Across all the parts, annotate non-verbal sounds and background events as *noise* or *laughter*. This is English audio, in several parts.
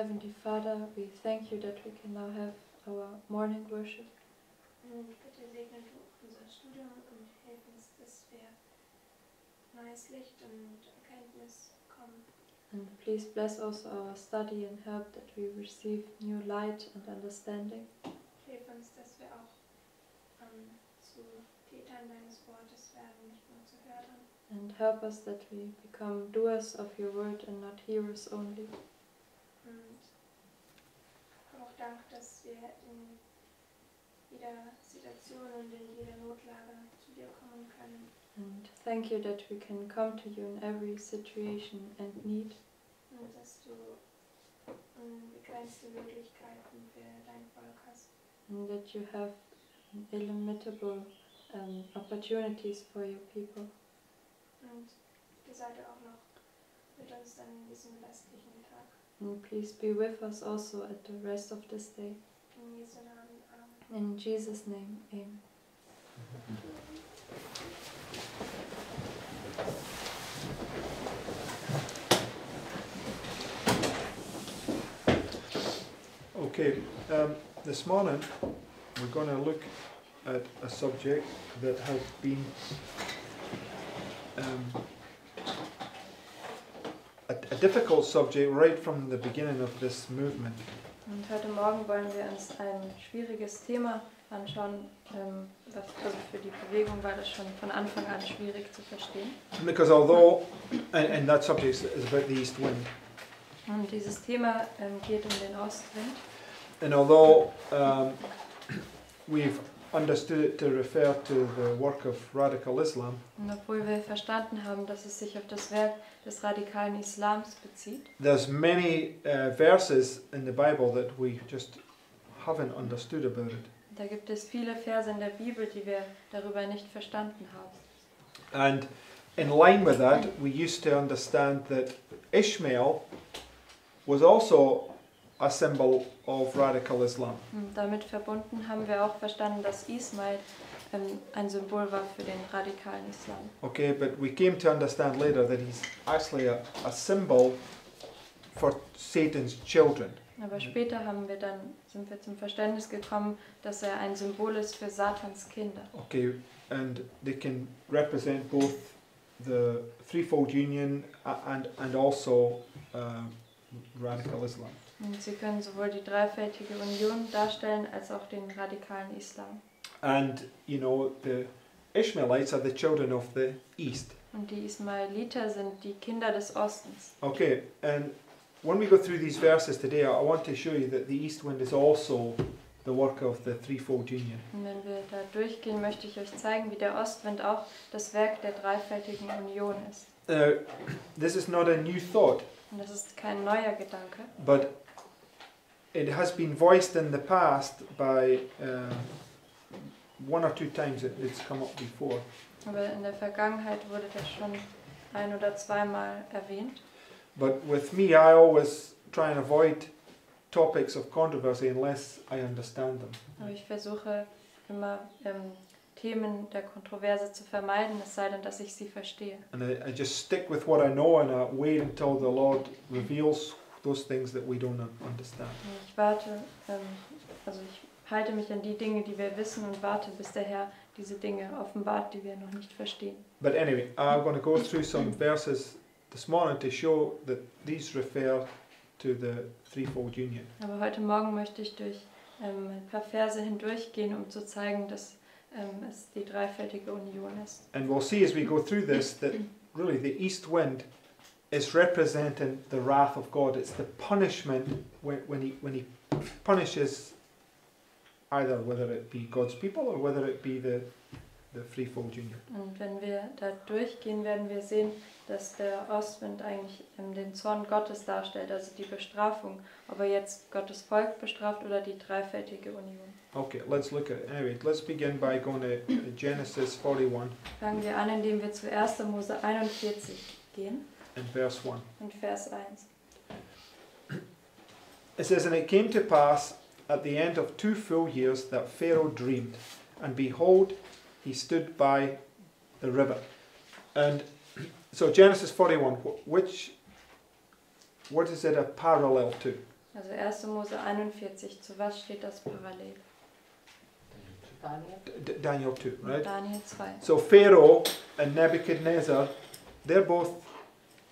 Heavenly Father, we thank you that we can now have our morning worship. Und bitte segne du unser Studium und hilf uns, dass wir neues Licht und Erkenntnis bekommen. And please bless also our study and help that we receive new light and understanding. Hilf uns, dass wir auch ähm, zu Tätern deines Wortes werden, nicht nur zu Hörern. And help us that we become doers of your word and not hearers only. Dank, dass wir in jeder Situation und in jeder Notlage zu dir kommen können. And thank you that we can come to you in every situation and need. Und dass du unbegrenzte Möglichkeiten für dein Volk hast. And that you have illimitable um, opportunities for your people. Und seid auch noch mit uns dann in diesem restlichen Tag. And please be with us also at the rest of this day. In Jesus' name, amen. Okay, um, this morning we're going to look at a subject that has been um, a, a difficult subject right from the beginning of this movement. Und heute Morgen wollen wir uns ein schwieriges Thema anschauen. Ähm, was, also für die Bewegung war das schon von Anfang an schwierig zu verstehen. Because although, and, and that subject is about the east wind, Und dieses Thema ähm, geht um den Ostwind. and although um, we've understood it to refer to the work of radical Islam, Und obwohl wir verstanden haben, dass es sich auf das Werk des radikalen Islams bezieht, there's many uh, verses in the Bible that we just haven't understood about it. da gibt es viele Verse in der Bibel, die wir darüber nicht verstanden haben. And in line with that, we used to understand that Ishmael was also a symbol of radical Islam. Damit verbunden haben wir auch verstanden, dass Ismail ähm, ein Symbol war für den radikalen Islam. Okay, but we came to understand later that he's actually a, a symbol for Satan's children. Aber später haben wir dann, sind wir zum Verständnis gekommen, dass er ein Symbol ist für Satans Kinder. Okay, and they can represent both the threefold union and and also uh, radical Islam. Und sie können sowohl die dreifältige Union darstellen als auch den radikalen Islam. And you know the Ishmaelites are the children of the east. Und die Ismailiter sind die Kinder des Ostens. Okay, and when we go through these verses today, I want to show you that the east wind is also the work of the threefold union. Und wenn wir da durchgehen, möchte ich euch zeigen, wie der Ostwind auch das Werk der dreifältigen Union ist. Now, this is not a new thought, Und das ist kein neuer Gedanke, but it has been voiced in the past by uh, one or two times it, it's come up before. aber in der Vergangenheit wurde das schon ein oder zweimal erwähnt. But with me, I always try and avoid topics of controversy unless I understand them. Aber ich versuche immer ähm, Themen der Kontroverse zu vermeiden, es sei denn, dass ich sie verstehe. And I, I just stick with what I know and I wait until the Lord reveals those things that we don't un- understand. Und ich warte, ähm, also ich halte mich an die Dinge, die wir wissen und warte, bis der Herr diese Dinge offenbart, die wir noch nicht verstehen. But anyway, I'm going to go through some verses this morning to show that these refer to the threefold union. Aber heute Morgen möchte ich durch ähm, ein paar Verse hindurchgehen, um zu zeigen, dass ähm, es die dreifältige Union ist. And we'll see as we go through this that really the east wind is representing the wrath of God. It's the punishment when, when, he, when He punishes either whether it be God's people or whether it be the, the threefold union. Und wenn wir da durchgehen, werden wir sehen, dass der Ostwind eigentlich ähm, den Zorn Gottes darstellt, also die Bestrafung, ob er jetzt Gottes Volk bestraft oder die dreifältige Union. Okay, let's look at it. Anyway, let's begin by going to Genesis 41 Fangen wir an, indem wir zu 1. Mose 41 gehen and verse 1. und Vers 1. It says, And it came to pass at the end of two full years that Pharaoh dreamed, and behold, he stood by the river. And *clears throat* so Genesis 41, which, what is it a parallel to? Also 1. Mose 41. Zu was steht das parallel? D- D- Daniel 2, right? Daniel 2. So Pharaoh and Nebuchadnezzar, they're both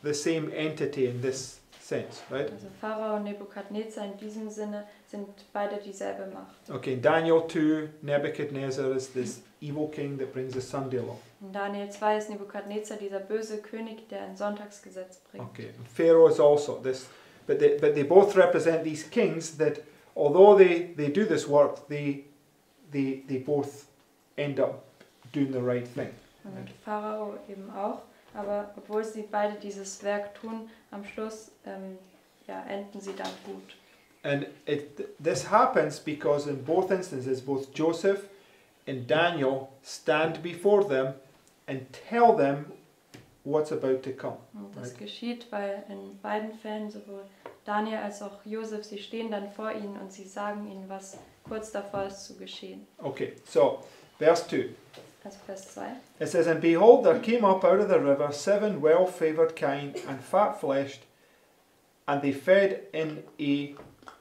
the same entity in this sense, right? Also Pharao und Nebukadnezar in diesem Sinne sind beide dieselbe Macht. Okay, in Daniel 2, Nebuchadnezzar is this evil king that brings the Sunday law. In Daniel 2 ist Nebukadnezar dieser böse König, der ein Sonntagsgesetz bringt. Okay, and Pharaoh is also this, but they, but they both represent these kings that, although they, they do this work, they, they, they both end up doing the right thing. Und Pharao eben auch. Aber obwohl sie beide dieses Werk tun, am Schluss ähm, ja, enden sie dann gut. And it, this happens because in both instances, both Joseph and Daniel stand before them and tell them what's about to come. Und das Right. geschieht, weil in beiden Fällen sowohl Daniel als auch Josef, sie stehen dann vor ihnen und sie sagen ihnen, was kurz davor ist zu geschehen. Okay, so verse 2. Also Vers 2. It says, And behold, there came up out of the river seven well favoured kine and fat fleshed, and they fed in a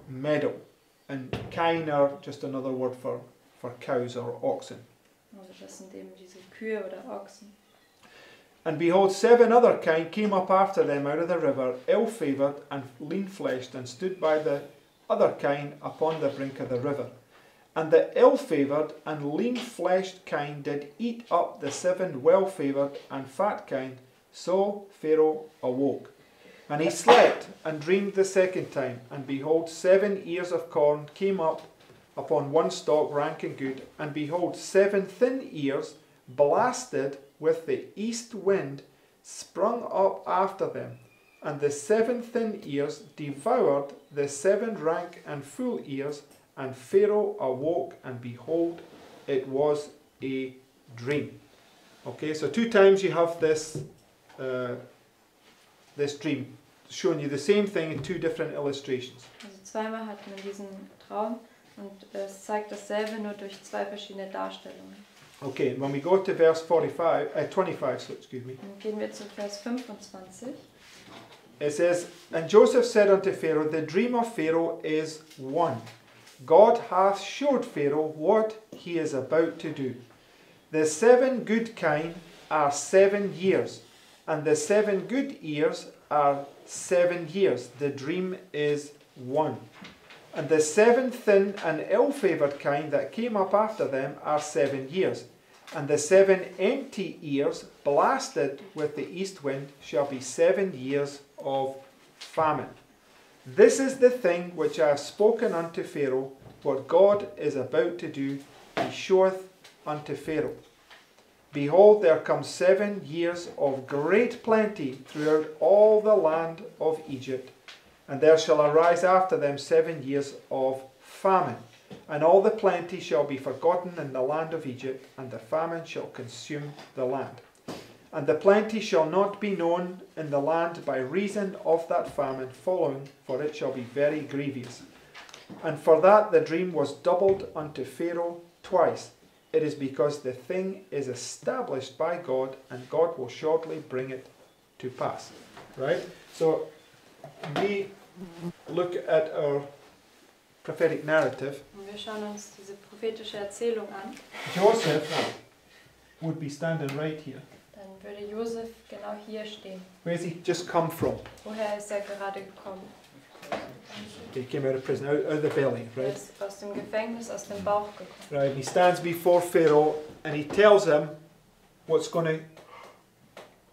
meadow. And kine are just another word for, for cows or oxen. Also das sind eben diese Kühe oder Ochsen. And behold, seven other kine came up after them out of the river, ill favoured and lean fleshed, and stood by the other kine upon the brink of the river. And the ill favoured and lean fleshed kine did eat up the seven well favoured and fat kine. So Pharaoh awoke. And he slept and dreamed the second time. And behold, seven ears of corn came up upon one stalk, rank and good. And behold, seven thin ears, blasted with the east wind, sprung up after them. And the seven thin ears devoured the seven rank and full ears. And Pharaoh awoke, and behold, it was a dream. Okay, so two times you have this uh, this dream showing you the same thing in two different illustrations. Also zweimal hat man diesen Traum und es zeigt dasselbe nur durch zwei verschiedene Darstellungen. Okay, when we go to verse 45, uh, 25, so excuse me, Dann gehen wir zu Vers 25. it says, And Joseph said unto Pharaoh, The dream of Pharaoh is one. God hath showed Pharaoh what he is about to do. The seven good kine are seven years, and the seven good ears are seven years. The dream is one. And the seven thin and ill favoured kine that came up after them are seven years. And the seven empty ears, blasted with the east wind, shall be seven years of famine. This is the thing which I have spoken unto Pharaoh, what God is about to do, he showeth unto Pharaoh. Behold, there come seven years of great plenty throughout all the land of Egypt, and there shall arise after them seven years of famine. And all the plenty shall be forgotten in the land of Egypt, and the famine shall consume the land. And the plenty shall not be known in the land by reason of that famine following, for it shall be very grievous. And for that the dream was doubled unto Pharaoh twice. It is because the thing is established by God, and God will shortly bring it to pass. Right? So we look at our prophetic narrative. Wir schauen uns diese prophetische Erzählung an. Joseph would be standing right here. Würde Josef genau hier stehen. Where's he just come from? Woher ist er gerade gekommen? He came out of prison, out, out of the belly, Er right? ist aus dem Gefängnis, aus dem Bauch gekommen. Right. He stands before Pharaoh and he tells him what's going to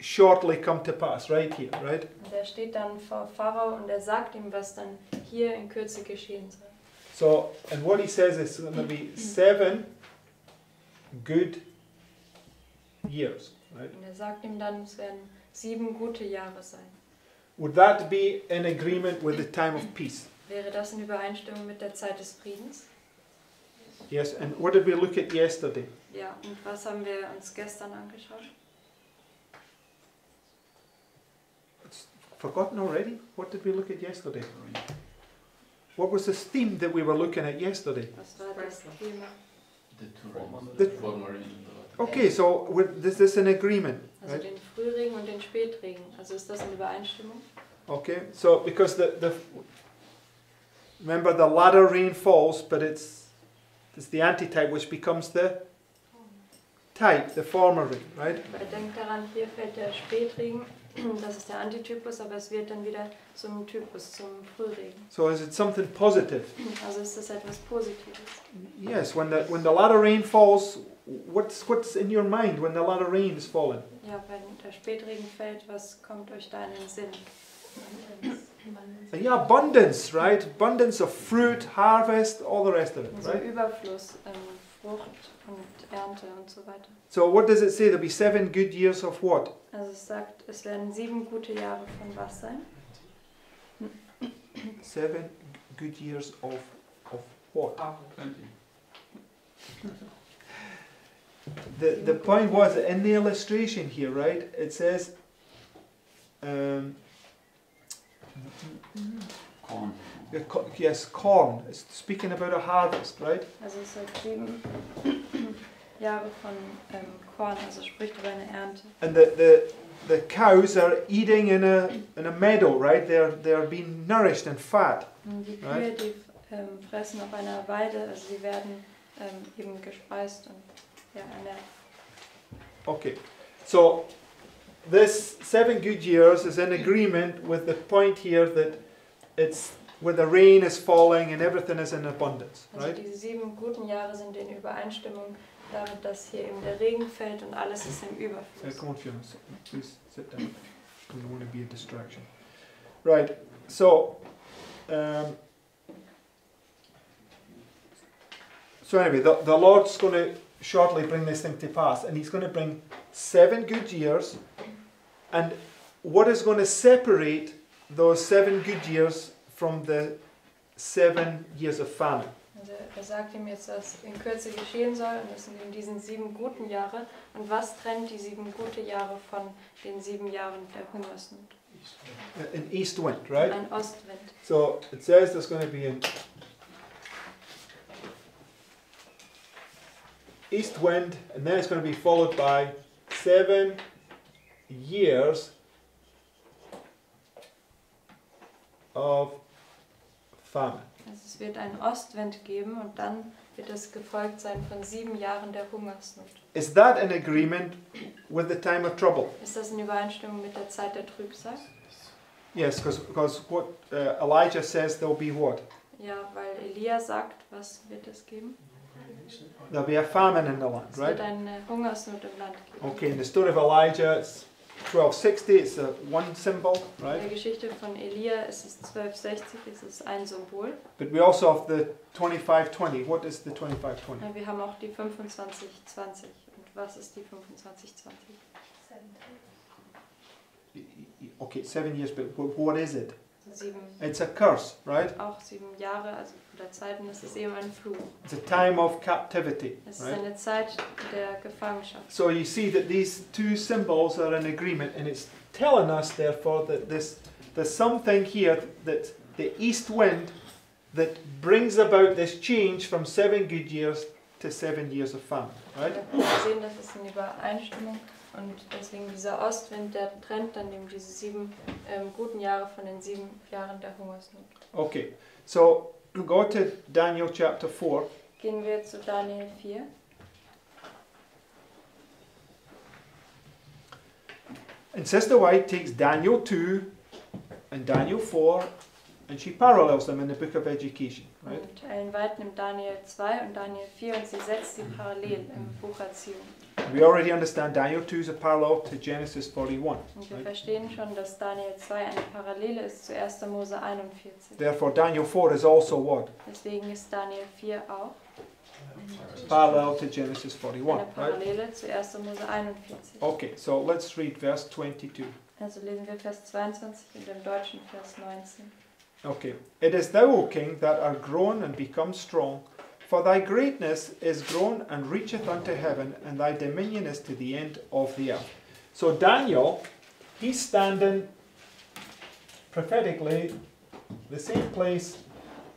shortly come to pass, right here, right? Und er steht dann vor Pharao und er sagt ihm, was dann hier in Kürze geschehen soll. So, and what he says is going to be seven good years, right? Und er sagt ihm dann, es werden sieben gute Jahre sein. Would that be in agreement with the time of peace? Wäre das in Übereinstimmung mit der Zeit des Friedens? Yes, and what did we look at yesterday? Ja, und was haben wir uns gestern angeschaut? It's forgotten already? What did we look at yesterday? What was the theme that we were looking at yesterday? Was war das Thema? The two rains, The- the former rain and the latter. Okay, so we're, this is an agreement, Also right? den Frühregen und den Spätregen. Also ist das in Übereinstimmung? Okay, so because the, the remember the latter rain falls, but it's it's the antitype which becomes the type, the former rain, right? Denkt daran, hier fällt der Spätregen, *clears throat* das ist der Antitypus, aber es wird dann wieder zum Typus, zum Frühregen. So is it something positive? Also ist das etwas Positives. Yes, when the when the latter rain falls, what's what's in your mind when the latter rain is falling? Ja, wenn der Spätregen fällt, was kommt euch da in den Sinn? Yeah, abundance, right? Abundance of fruit, harvest, all the rest of it, Also right? Überfluss, ähm, Frucht und Ernte und so weiter. So what does it say? There'll be seven good years of what? Also es sagt, es werden sieben gute Jahre von was sein? Seven good years of of what? Plenty. *laughs* The the point was in the illustration here, right? It says, um, Corn. yeah, co- yes, corn. It's speaking about a harvest, right? Also es sagt sieben Jahre von *coughs* ähm, Korn, also spricht über eine Ernte. And the, the the cows are eating in a in a meadow, right? They're they're being nourished and fat. Die Kühe, Right. die ähm, fressen auf einer Weide, also sie werden ähm, eben gespeist und ja, ernährt. Okay, so this seven good years is in agreement with the point here that it's where the rain is falling and everything is in abundance, Also right? diese sieben guten Jahre sind in Übereinstimmung damit, dass hier eben der Regen fällt und alles ist im Uh, Überfluss. come on, Fiona, please sit down. I don't want to be a distraction. Right, so, um, so anyway, the, the Lord's going to shortly bring this thing to pass, and He's going to bring seven good years. And what is going to separate those seven good years from the seven years of famine? Er sagt ihm jetzt, was in Kürze geschehen soll und das sind eben diesen sieben guten Jahre. Und was trennt die sieben gute Jahre von den sieben Jahren der Hungersnot? An east wind, right? Ein Ostwind. So it says there's going to be an east wind, and then it's going to be followed by seven years of famine. Also es wird einen Ostwind geben und dann wird es gefolgt sein von sieben Jahren der Hungersnot. Is that an agreement with the time of trouble? Ist das in Übereinstimmung mit der Zeit der Trübsal? Yes, because what uh, Elijah says there'll be what? Ja, weil Elia sagt, was wird es geben? There'll be a famine in the land, right? wird eine Hungersnot im Land geben. Okay, in the story of Elijah, it's 1260, it's a one symbol, In right? der Geschichte von Elia ist es 1260, es ist ein Symbol. But we also have the 2520. What is the 2520? Ja, Wir haben auch die 2520. Und was ist die 2520? Okay, seven years, but wh- what is it? Sieben, It's a curse, right? auch sieben Jahre, also Zeiten, es ist eben ein Fluch. It's a time of captivity, Es ist right? eine Zeit der Gefangenschaft. So you see that these two symbols are in agreement, and it's telling us, therefore, that this there's something here that the east wind that brings about this change from seven good years to seven years of famine, right? Wir sehen, das ist in Übereinstimmung und deswegen dieser Ostwind, der trennt dann eben diese sieben ähm, guten Jahre von den sieben Jahren der Hungersnot. Okay, so go to Daniel chapter 4. Gehen wir zu Daniel 4. And Sister White takes Daniel 2 and Daniel 4 and she parallels them in the book of education? Und Ellen White nimmt Daniel 2 und Daniel 4 und sie setzt sie parallel im Buch Erziehung. We already understand Daniel 2 is a parallel to Genesis 41. Und wir Right? verstehen schon, dass Daniel 2 eine Parallele ist zu 1. Mose 41. Therefore, Daniel 4 is also what? Deswegen ist Daniel 4 auch Parallel to Genesis eine 41, right? Parallele zu 1. Mose 41. Okay, so let's read verse 22. Also lesen wir Vers 22 und im Deutschen Vers 19. Okay. It is thou, O king, that art grown and become strong, For thy greatness is grown and reacheth unto heaven, and thy dominion is to the end of the earth. So Daniel, he's standing prophetically the same place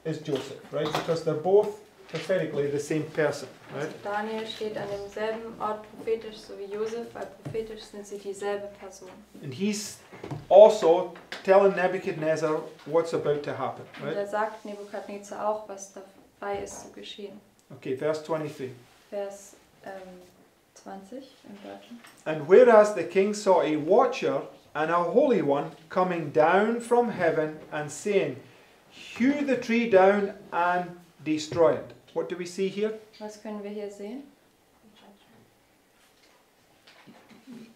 as Joseph, right? Because they're both prophetically the same person? Also Daniel steht an demselben Ort prophetisch, so wie Josef, weil prophetisch sind sie dieselbe Person. And he's also telling Nebuchadnezzar what's about to happen, Und right? er sagt Nebukadnezar auch, was dabei ist zu geschehen. Okay, verse 23. Vers ähm, 20 im Deutschen. And whereas the king saw a watcher and a holy one coming down from heaven and saying, Hew the tree down and destroy it. What do we see here? Was können wir hier sehen?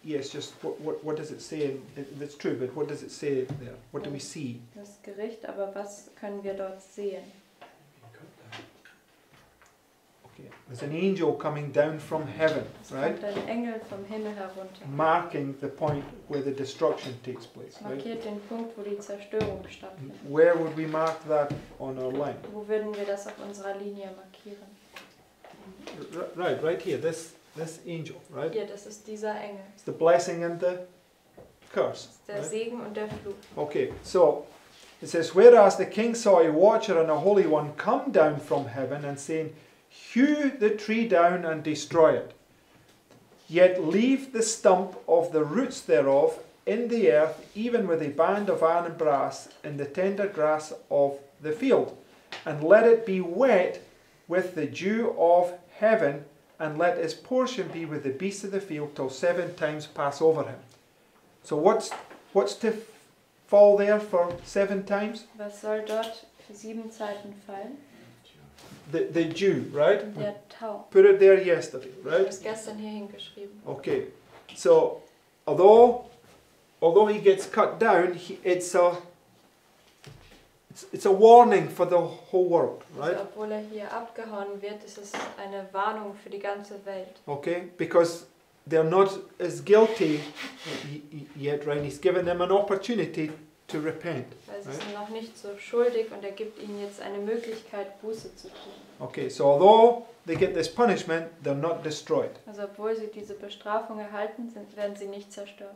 Yes, just what, what, what does it say? That's true, but what does it say there? What do we see? Das Gericht, aber was können wir dort sehen? Okay, there's an angel coming down from heaven, right? ein Engel vom Himmel herunter. Marking the point where the destruction takes place, right? Punkt, wo die Zerstörung stattfindet. Where would we mark that on our line? Wo würden wir das auf unserer Linie markieren? Right, right here, this, this angel, right? Hier, das ist dieser Engel. It's the blessing and the curse. Der right? Segen und der Fluch. Okay, so it says, Whereas the king saw a watcher and a holy one come down from heaven and saying, Hew the tree down and destroy it, yet leave the stump of the roots thereof in the earth, even with a band of iron and brass in the tender grass of the field, and let it be wet with the dew of heaven, and let his portion be with the beasts of the field till seven times pass over him. So what's what's to fall there for seven times? Was soll dort für sieben Zeiten fallen? The the dew, right? Der Tau. Put it there yesterday, right? es gestern hier hingeschrieben. Okay. So although although he gets cut down, he, it's a it's, it's a warning for the whole world, right? Also, obwohl er hier abgehauen wird, ist es eine Warnung für die ganze Welt. Okay, because they're not as guilty yet, right? He's given them an opportunity to repent. Weil sie Right. sind noch nicht so schuldig und er gibt ihnen jetzt eine Möglichkeit, Buße zu tun. Okay, so although they get this punishment, they're not destroyed. Also obwohl sie diese Bestrafung erhalten, sind, werden sie nicht zerstört.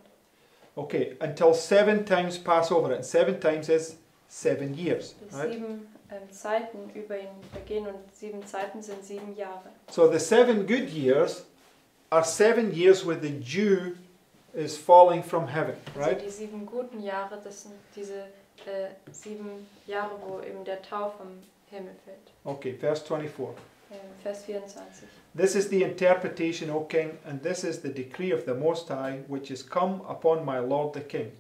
Okay, until seven times pass over it. Seven times is seven years, Bis right? sieben ähm, Zeiten über ihn vergehen und sieben Zeiten sind sieben Jahre. So the seven good years are seven years where the dew is falling from heaven, right? die sieben guten Jahre, das sind diese äh, sieben Jahre, wo eben der Tau vom Himmel fällt. Okay, verse 24. Ähm, Vers 24. This is the interpretation, O king, and this is the decree of the Most High, which is come upon my lord the king,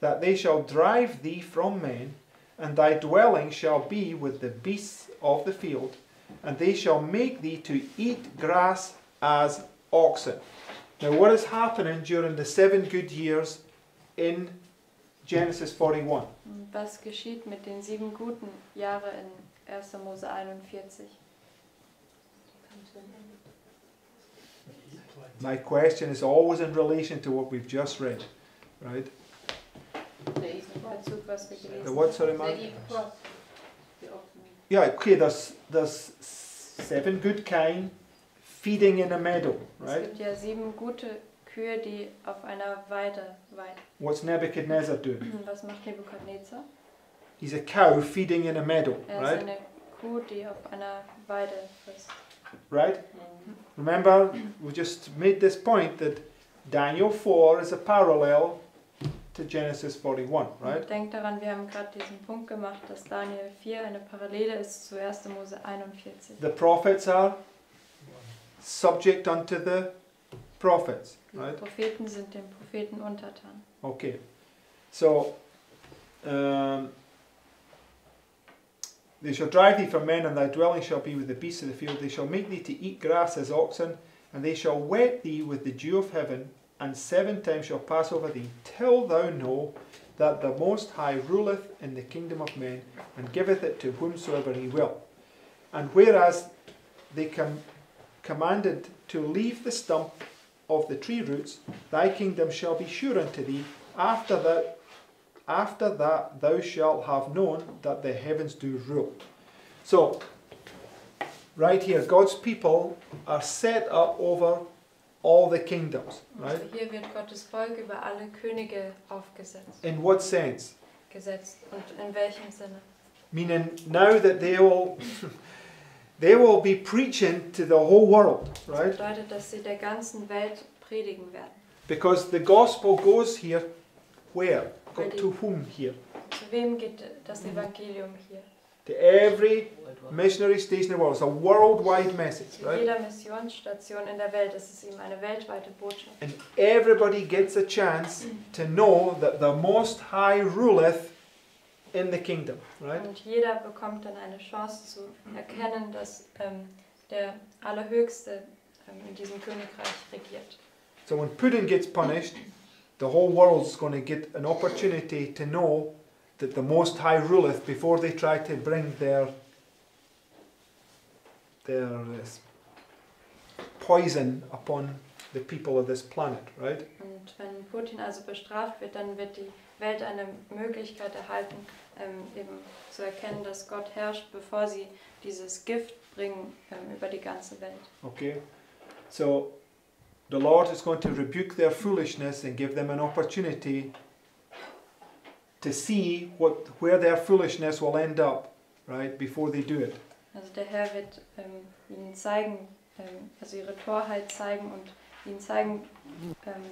that they shall drive thee from men, and thy dwelling shall be with the beasts of the field, and they shall make thee to eat grass as oxen. Now, what is happening during the seven good years in Genesis 41? Was geschieht mit den sieben guten Jahren in 1. Mose 41? My question is always in relation to what we've just read, right? In Bezug, was wir The what, sorry, Mark? Yeah, okay, there's, there's seven good kine feeding in a meadow, Es right? gibt ja sieben gute Kühe, die auf einer Weide weiden. What's Nebuchadnezzar doing? *clears throat* Was macht Nebukadnezar? He's a cow feeding in a meadow, Er ist right? eine Kuh, die auf einer Weide frisst. Right? Remember, we just made this point that Daniel 4 is a parallel to Genesis 41, right? Denkt daran, wir haben gerade diesen Punkt gemacht, dass Daniel 4 eine Parallele ist zu 1. Mose 41. The prophets are subject unto the prophets, right? Propheten sind den Propheten untertan. Okay, so um, they shall drive thee from men, and thy dwelling shall be with the beasts of the field. They shall make thee to eat grass as oxen, and they shall wet thee with the dew of heaven, and seven times shall pass over thee, till thou know that the Most High ruleth in the kingdom of men, and giveth it to whomsoever he will. And whereas they com- commanded to leave the stump of the tree roots, thy kingdom shall be sure unto thee. After that, after that thou shalt have known that the heavens do rule. So, right here, God's people are set up over all the kingdoms, right? Also hier wird Gottes Volk über alle Könige aufgesetzt, In what sense? gesetzt. Und in welchem Sinne? Meaning now that they will *laughs* they will be preaching to the whole world, Das right? bedeutet, dass sie der ganzen Welt predigen werden. Because the gospel goes here where? Go, to whom here? Zu wem geht das Evangelium hier? To every missionary station in the world. It's a worldwide message, right? jeder Missionsstation in der Welt. Das ist ihm eine weltweite Botschaft. And everybody gets a chance to know that the Most High ruleth in the kingdom, right? Und jeder bekommt dann eine Chance zu erkennen, dass ähm, der Allerhöchste ähm, in diesem Königreich regiert. So when Putin gets punished, the whole world's going to get an opportunity to know that the Most High ruleth before they try to bring their their uh, poison upon the people of this planet, right? Und wenn Putin also bestraft wird, dann wird die Welt eine Möglichkeit erhalten, ähm, eben zu erkennen, dass Gott herrscht, bevor sie dieses Gift bringen ähm, über die ganze Welt. Okay? So the Lord is going to rebuke their foolishness and give them an opportunity to see what where their foolishness will end up, right, before they do it. Also der Herr wird ähm, ihnen zeigen, ähm, also ihre Torheit zeigen und ihnen zeigen, ähm,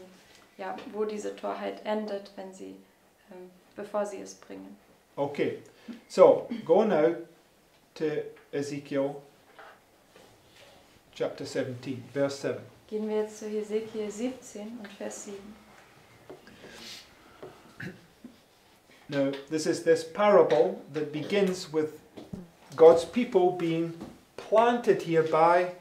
ja, wo diese Torheit endet, wenn sie, ähm, bevor sie es bringen. Okay, so go now to Ezekiel chapter 17, verse 7. Gehen wir jetzt zu Hesekiel 17 und Vers 7. Now, this is this parable that begins with God's people being planted here by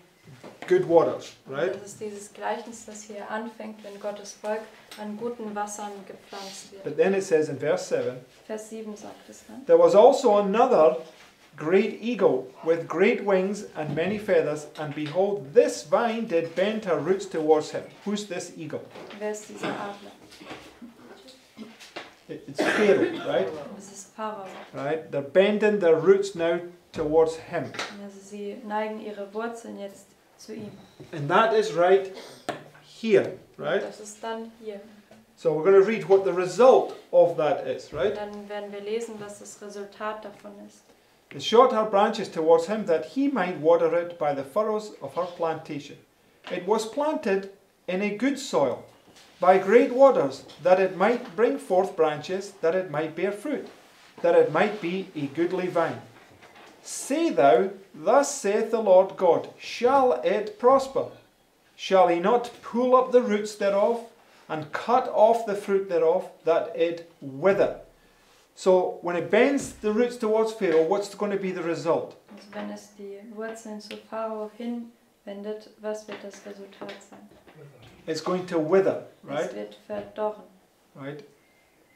good waters, right? Das ist dieses Gleichnis, das hier anfängt, wenn Gottes Volk an guten Wassern gepflanzt wird. But then it says in verse 7 Vers 7 sagt es dann. There was also another great eagle with great wings and many feathers, and behold, this vine did bend her roots towards him. Who's this eagle? Wer ist dieser Adler? It's Pharaoh, right? Das ist Pharao. Right? They're bending their roots now towards him. Also sie neigen ihre Wurzeln jetzt zu ihm. And that is right here, right? Das ist dann hier. So we're going to read what the result of that is, right? Dann werden wir lesen, was das Resultat davon ist. And shot her branches towards him that he might water it by the furrows of her plantation. It was planted in a good soil, by great waters, that it might bring forth branches, that it might bear fruit, that it might be a goodly vine. Say thou, Thus saith the Lord God, Shall it prosper? Shall he not pull up the roots thereof, and cut off the fruit thereof, that it wither? So when it bends the roots towards Pharaoh, what's going to be the result? Also wenn es die Wurzeln zu Pharao hinwendet, was wird das Resultat sein? It's going to wither, Es right? wird verdorren. Right?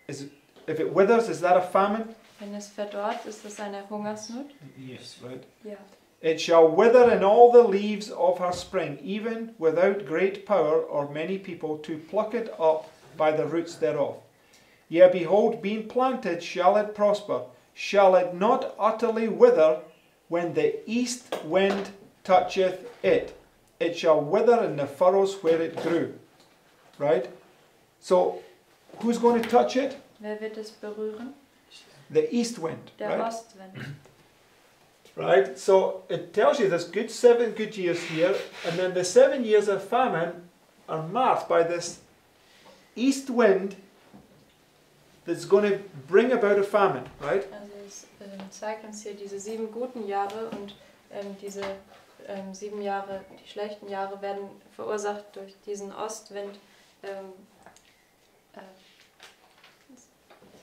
Is it, if it withers, is that a famine? Wenn es verdorrt, ist es eine Hungersnot? Yes, right. Ja. It shall wither in all the leaves of her spring, even without great power or many people to pluck it up by the roots thereof. Yea, behold, being planted, shall it prosper? Shall it not utterly wither when the east wind toucheth it? It shall wither in the furrows where it grew. Right? So, who's going to touch it? Wer wird es berühren? The east wind. Der right? Ostwind. Right? So it tells you there's good seven good years here, and then the seven years of famine are marked by this east wind that's going to bring about a famine, right? Also es ähm, zeigt uns hier diese sieben guten Jahre und ähm, diese ähm, sieben Jahre, die schlechten Jahre werden verursacht durch diesen Ostwind. Ähm, äh,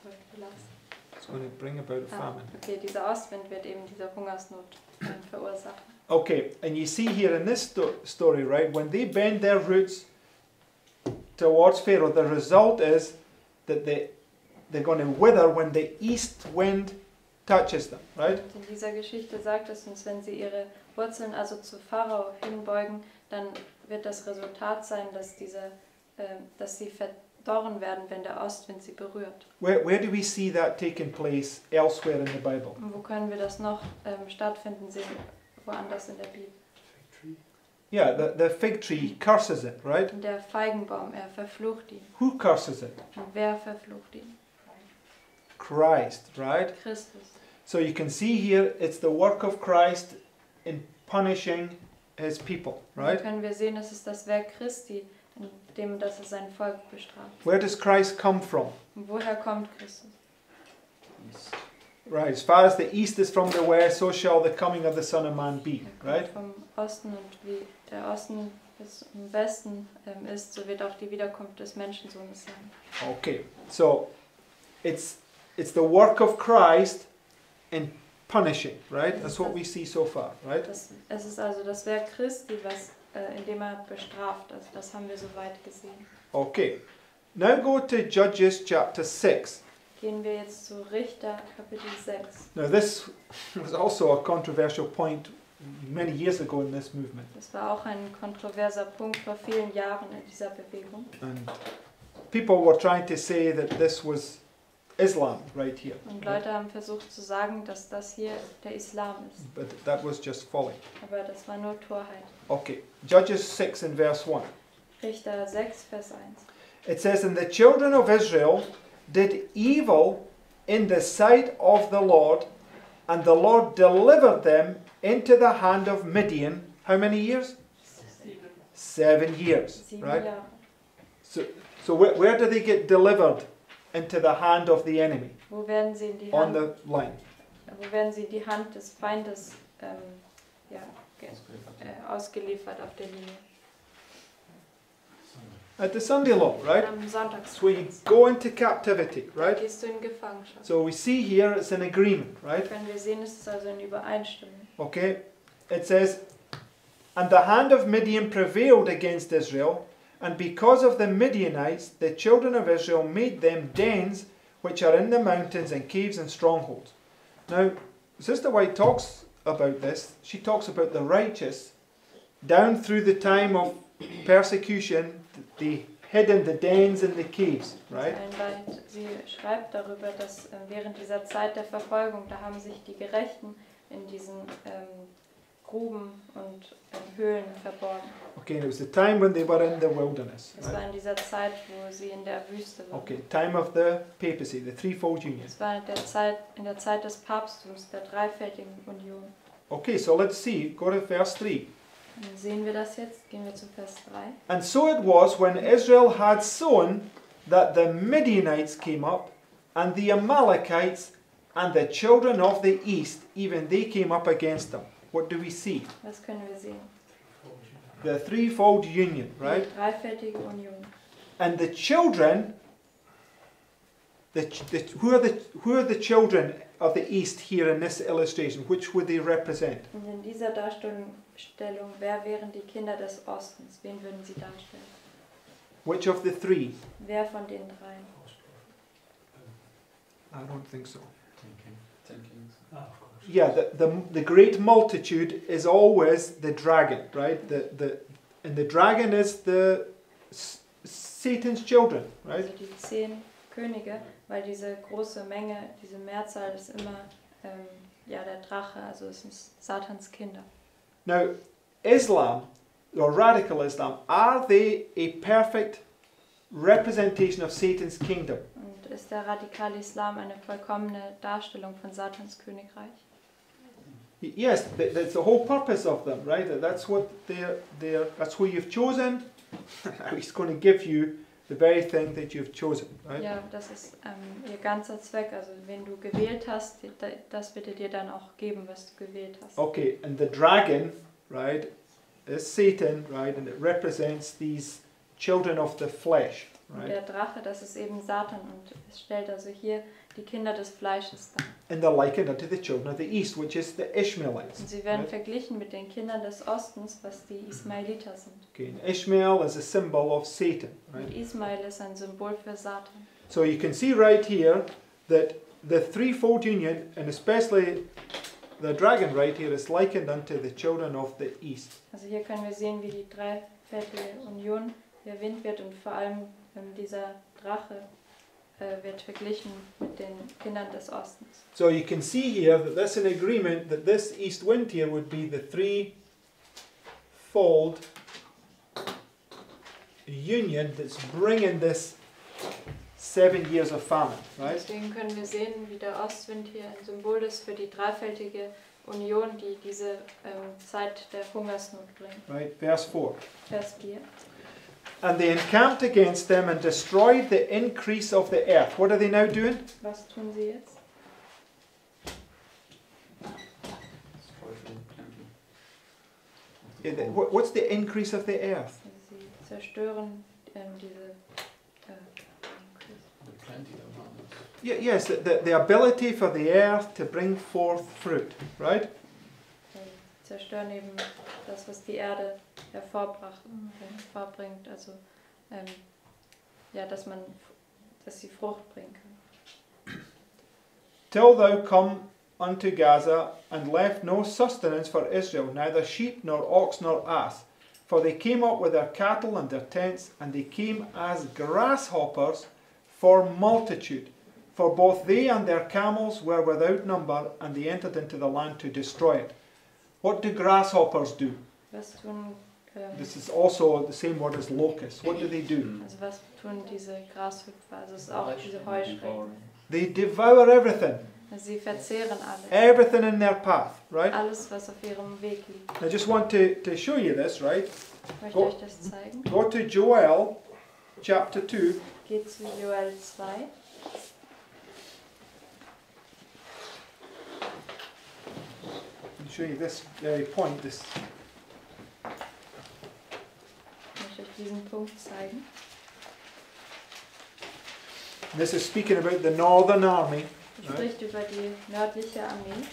sorry, going to bring about a Ah, famine. okay, dieser Ostwind wird eben diese Hungersnot verursachen. Okay, and you see here in this sto- story, right, when they bend their roots towards Pharaoh, the result is that they, they're going to wither when the east wind touches them, right? In dieser Geschichte sagt es uns, wenn sie ihre Wurzeln also zu Pharao hinbeugen, dann wird das Resultat sein, dass, diese, ähm, dass sie verdorren werden, wenn der Ostwind sie berührt. Where, where do we see that taking place elsewhere in the Bible? Und wo können wir das noch ähm, stattfinden sehen? woanders in der Bibel. Yeah, the, the fig tree curses it, right? Und der Feigenbaum, er verflucht ihn. Who curses it? Und wer verflucht ihn? Christ, right? Christus. So you can see here it's the work of Christ in punishing his people, right? können wir sehen, es ist das Werk Christi, dem, dass er sein Volk bestraft. Where does Christ come from? Woher kommt Christus? Right, as far as the east is from the west, so shall the coming of the Son of Man be, right? vom Osten und wie der Osten bis im Westen ähm, ist, so wird auch die Wiederkunft des Menschensohnes sein. Okay, so it's it's the work of Christ in punishing, right? That's what we see so far, right? Das, es ist also das Werk Christi, was, äh, in dem er bestraft. Also das haben wir soweit gesehen. Okay. Now go to Judges chapter 6. Gehen wir jetzt zu Richter Kapitel 6. Now this was also a controversial point many years ago in this movement. Das war auch ein kontroverser Punkt vor vielen Jahren in dieser Bewegung. And people were trying to say that this was Islam right here. Und Leute haben versucht zu sagen, dass das hier der Islam ist. But that was just folly. Aber das war nur Torheit. Okay. Judges 6 and verse 1. Richter 6, Vers 1. It says, And the children of Israel did evil in the sight of the Lord, and the Lord delivered them into the hand of Midian. How many years? Seven years. Sieben Right? Jahre. So, so where, where do they get delivered into the hand of the enemy? Wo werden sie in die On Hand, the line. wo werden sie in die Hand des Feindes ähm, ja, ge- äh, ausgeliefert auf der Linie? At the Sunday law, right? Am you go into captivity, right? gehst du in Gefangenschaft. So we see here it's an agreement, right? Können wir sehen, es also in Übereinstimmung. Okay, it says, And the hand of Midian prevailed against Israel, and because of the Midianites, the children of Israel made them dens which are in the mountains and caves and strongholds. Now, Sister White talks about this. She talks about the righteous down through the time of persecution, they hid in the dens and the caves, right? Sie schreibt darüber, dass äh, während dieser Zeit der Verfolgung, da haben sich die Gerechten in diesen ähm, Gruben und ähm, Höhlen verborgen. Okay, it was the time when they were in the wilderness. Das right? war in dieser Zeit, wo sie in der Wüste waren. Okay, time of the papacy, the threefold union. Das war in der Zeit, in der Zeit des Papsttums, der dreifältigen Union. Okay, so let's see. Go to verse 3. Dann sehen wir das jetzt, gehen wir zu Vers 3. And so it was when Israel had sown that the Midianites came up, and the Amalekites, and the children of the east, even they came up against them. What do we see? Was können wir sehen? The threefold union, right? Die dreifältige Union. And the children, the, the, who, are the, who are the children of the east here in this illustration? Which would they represent? Und in dieser Darstellung, Stellung, wer wären die Kinder des Ostens? Wen würden sie darstellen? Which of the three? Wer von den dreien? I don't think so. Thinking. Thinking. Ah. Yeah, the, the, the great multitude is always the dragon, right? The, the, and the dragon is the Satan's children, right? Also die zehn Könige, weil diese große Menge, diese Mehrzahl ist immer ähm, ja, der Drache, also es sind Satans Kinder. Now, Islam, or radical Islam, are they a perfect representation of Satan's kingdom? Und ist der radikale Islam eine vollkommene Darstellung von Satans Königreich? Yes, th- that's the whole purpose of them, right? That's what they're, they're, that's who you've chosen. *laughs* Now He's going to give you the very thing that you've chosen, right? Ja, das ist ähm, ihr ganzer Zweck. Also wenn du gewählt hast, da- das wird er dir dann auch geben, was du gewählt hast. Okay, and the dragon, right, is Satan, right, and it represents these children of the flesh, Und right? der Drache, das ist eben Satan und es stellt also hier die Kinder des Fleisches dar. And they're likened unto the children of the east, which is the Ishmaelites. Und sie werden Right. verglichen mit den Kindern des Ostens, was die Ismailiter sind. Okay, and Ishmael is a symbol of Satan, Und right? Ismail ist ein Symbol für Satan. So you can see right here that the threefold union, and especially the dragon right here, is likened unto the children of the east. Also hier können wir sehen, wie die dreifältige Union erwähnt wird und vor allem ähm, dieser Drache wird verglichen mit den Kindern des Ostens. So you can see here that this an agreement that this east wind here would be the three-fold union that's bringing this seven years of famine, right? Deswegen können wir sehen, wie der Ostwind hier ein Symbol ist für die dreifältige Union, die diese ähm, Zeit der Hungersnot bringt. Right, verse 4. Vers 4. And they encamped against them and destroyed the increase of the earth. What are they now doing? Was tun sie jetzt? Destroy the temple. Yeah, the- what- What's the increase of the earth? Sie zerstören ähm, diese. Äh, The plenty of abundance. Yeah, yes, the, the, the ability for the earth to bring forth fruit, right? zerstören eben das, was die Erde hervorbracht, Mhm. hervorbringt. Also ähm, ja, dass man, dass sie Frucht bringen kann. Till thou come unto Gaza, and left no sustenance for Israel, neither sheep, nor ox, nor ass. For they came up with their cattle and their tents, and they came as grasshoppers for multitude. For both they and their camels were without number, and they entered into the land to destroy it. What do grasshoppers do? Was This is also the same word as locusts. What do they do? also was tun diese Grashüpfer? Also es ist auch diese Heuschrecken. They devour everything, Sie verzehren alles. everything in their path, right? Alles, was auf ihrem Weg liegt. I just want to, to show you this, right? Ich möchte Go- euch das zeigen. Go to Joel chapter 2. Geht zu Joel 2. I'll show you this very point. This Ich möchte euch diesen Punkt zeigen. this is speaking about the northern army. Spricht über die nördliche Armee.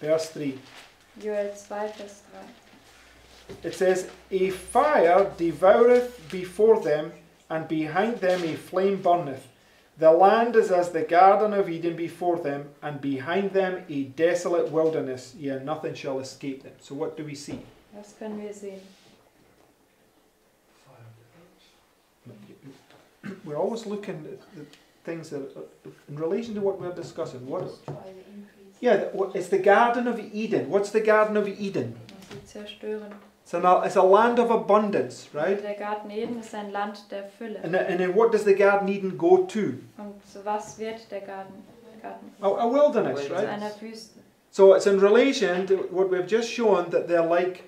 Verse 3. Joel 2, Vers 3. It says, A fire devoureth before them, and behind them a flame burneth. The land is as the garden of Eden before them, and behind them a desolate wilderness. Yea, nothing shall escape them. So, what do we see? Was können wir sehen? We're always looking at the things that, are- in relation to what we're discussing. What, yeah, it's the Garden of Eden. What's the Garden of Eden? Und sie zerstören. It's, an, it's a land of abundance, right? Der Garten Eden ist ein Land der Fülle. And, then- and then what does the Garden Eden go to? Und zu was wird der Garten? Garten A, a wilderness, zu right? einer Wüste. So it's in relation to what we've just shown that they're like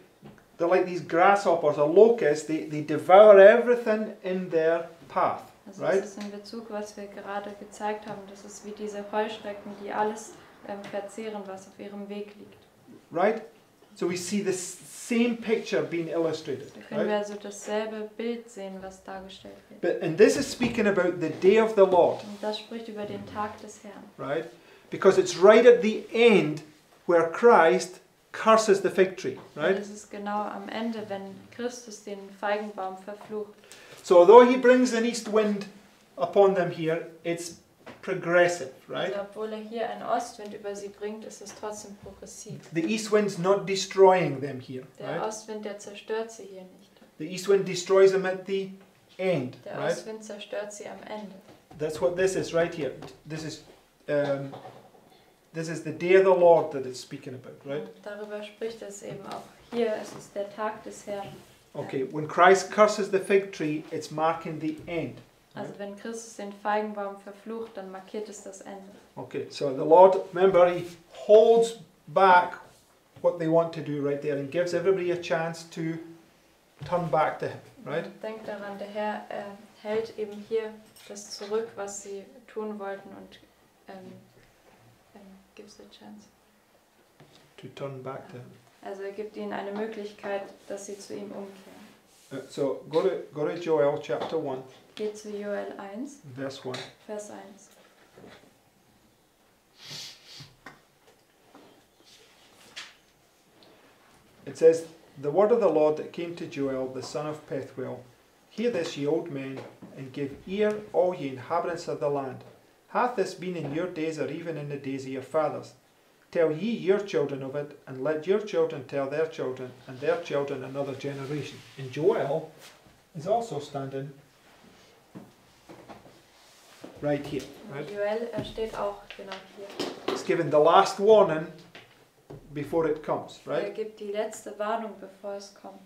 they're like these grasshoppers or locusts. They, they devour everything in their path, Also right? das ist in Bezug, was wir gerade gezeigt haben. Das ist wie diese Heuschrecken, die alles ähm, verzehren, was auf ihrem Weg liegt. Right? So we see the same picture being illustrated, Da können wir right? also dasselbe Bild sehen, was dargestellt wird. But and this is speaking about the day of the Lord, Und das spricht über den Tag des Herrn. right? Because it's right at the end where Christ curses the fig tree, right? es ist genau am Ende, wenn Christus den Feigenbaum verflucht. So although he brings an east wind upon them here, it's progressive, right? Obwohl er hier einen Ostwind über sie bringt, ist es trotzdem progressiv. The east wind's not destroying them here, Der right? Ostwind, der zerstört sie hier nicht. The east wind destroys them at the end, Der right? Ostwind zerstört sie am Ende. That's what this is right here. This is um, this is the day of the Lord that it's speaking about, right? Und darüber spricht es eben auch hier. Es ist der Tag des Herrn. Okay, when Christ curses the fig tree, it's marking the end. Also wenn Christus den Feigenbaum verflucht, dann markiert es das Ende. Okay, so the Lord, remember, He holds back what they want to do right there and gives everybody a chance to turn back to Him, right? Und Denkt daran, der Herr äh, hält eben hier das zurück, was sie tun wollten und ähm, ähm, gives a chance. To turn back to Him. Also er gibt ihnen eine Möglichkeit, dass sie zu ihm umkehren. Uh, so go to go to Joel chapter one, Geht zu Joel 1, verse one. Vers 1. It says, The word of the Lord that came to Joel, the son of Pethuel. Hear this, ye old men, and give ear, all ye inhabitants of the land. Hath this been in your days, or even in the days of your fathers? Tell ye your children of it, and let your children tell their children, and their children another generation. And Joel is also standing right here. Right? Joel, er steht auch genau hier. He's given the last warning before it comes, Er right? gibt die letzte Warnung, bevor es kommt.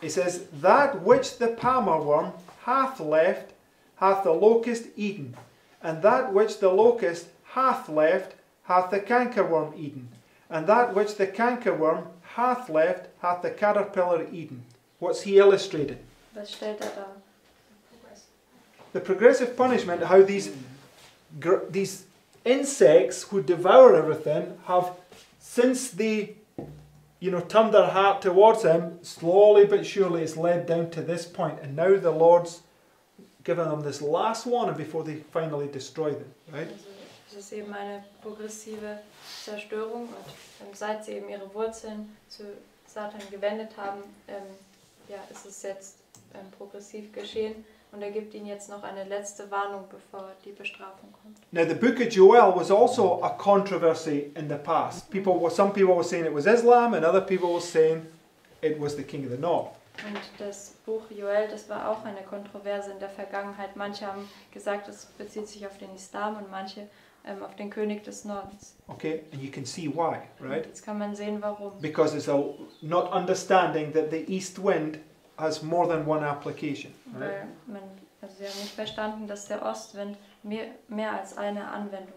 He says, That which the palmer worm hath left hath the locust eaten, and that which the locust hath left hath the cankerworm eaten, and that which the cankerworm hath left hath the caterpillar eaten. What's he illustrating? Er? The progressive punishment, how these, gr- these insects who devour everything have, since they you know, turned their heart towards him, slowly but surely it's led down to this point, and now the Lord's given them this last warning before they finally destroy them, right? Es ist eben eine progressive Zerstörung und ähm, seit sie eben ihre Wurzeln zu Satan gewendet haben, ähm, ja, ist es jetzt ähm, progressiv geschehen und er gibt ihnen jetzt noch eine letzte Warnung, bevor die Bestrafung kommt. Now, the book of Joel was also a controversy in the past. People, were, some people were saying it was Islam, and other people were saying it was the king of the north. Und das Buch Joel, das war auch eine Kontroverse in der Vergangenheit. Manche haben gesagt, es bezieht sich auf den Islam und manche ähm, auf den König des Nordens. Okay, and you can see why, right? Jetzt kann man sehen, warum. Because it's a not understanding that the east wind has more than one application, right? Man, also sie haben nicht verstanden, dass der Ostwind mehr, mehr als eine Anwendung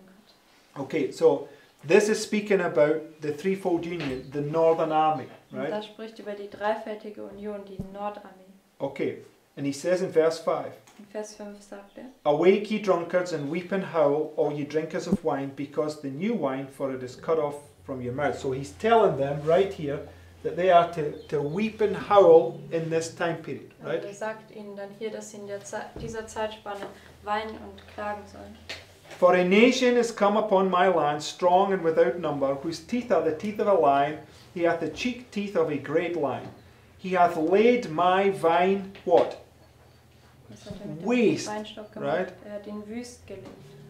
hat. Okay, so this is speaking about the threefold union, the northern army, Und right? das spricht über die dreifältige Union, die Nordarmee. Okay, and he says in verse 5 In Vers 5 sagt er, Awake, ye drunkards, and weep and howl, all ye drinkers of wine, because the new wine, for it is cut off from your mouth. So he's telling them right here that they are to, to weep and howl in this time period, also right? er sagt ihnen dann hier, dass sie in der Ze dieser Zeitspanne weinen und klagen sollen. For a nation is come upon my land, strong and without number, whose teeth are the teeth of a lion, he hath the cheek teeth of a great lion. He hath laid my vine, what? Was hat er mit dem Waste, right? Er hat ihn wüst gelegt.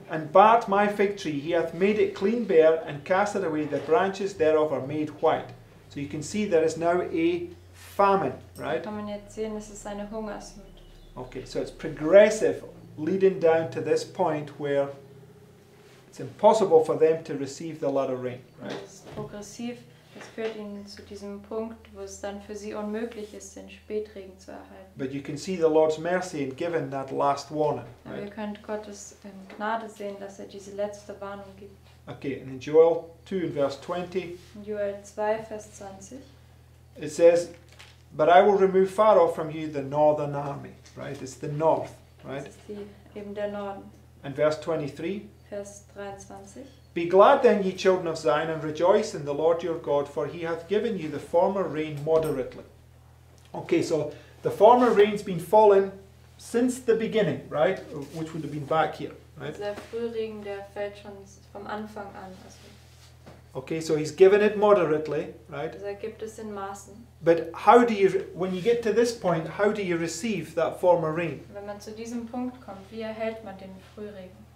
And barred my fig tree, he hath made it clean bare, and casted away the branches thereof are made white. So you can see there is now a famine, right? kann man jetzt sehen, es ist eine Hungersnot. Okay, so it's progressive, leading down to this point where it's impossible for them to receive the latter rain, right? Das. Das führt ihnen zu diesem Punkt, wo es dann für sie unmöglich ist, den Spätregen zu erhalten. But you can see the Lord's mercy in giving that last warning, Aber ihr right? könnt Gottes ähm, Gnade sehen, dass er diese letzte Warnung gibt. Okay, and in Joel 2 in verse 20, In Joel 2, Vers 20. it says, But I will remove far off from you the northern army, right? It's the north, Das right? ist die, eben der Norden. And verse 23, Vers 23. Be glad then, ye children of Zion, and rejoice in the Lord your God, for he hath given you the former rain moderately. Okay, so the former rain's been falling since the beginning, right? Which would have been back here, right? Dieser Frühregen, der fällt schon vom Anfang an. Also, Okay, so he's given it moderately, right? also er gibt es in Maßen. But how do you, when you get to this point, how do you receive that former rain? Wenn man zu diesem Punkt kommt, wie erhält man den Frühregen?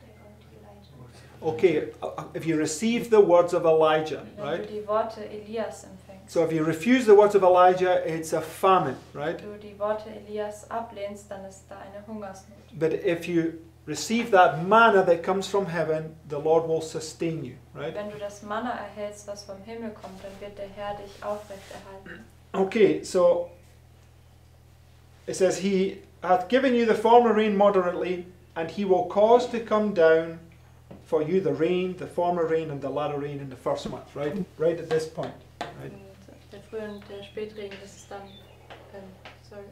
Der Gott geleitet. Okay, uh, if you receive the words of Elijah, right? du die Worte Elias empfängst, So if you refuse the words of Elijah, it's a famine, right? wenn du die Worte Elias ablehnst, dann ist da eine Hungersnot. But if you receive that manna that comes from heaven, the Lord will sustain you, right? Wenn du das Manna erhältst, was vom Himmel kommt, dann wird der Herr dich aufrechterhalten. Okay, so it says, He hath given you the former rain moderately, and He will cause to come down for you the rain, the former rain, and the latter rain in the first month, right? Right at this point. Right. Der Früh- und der Spätregen, das ist dann, ähm, sorry,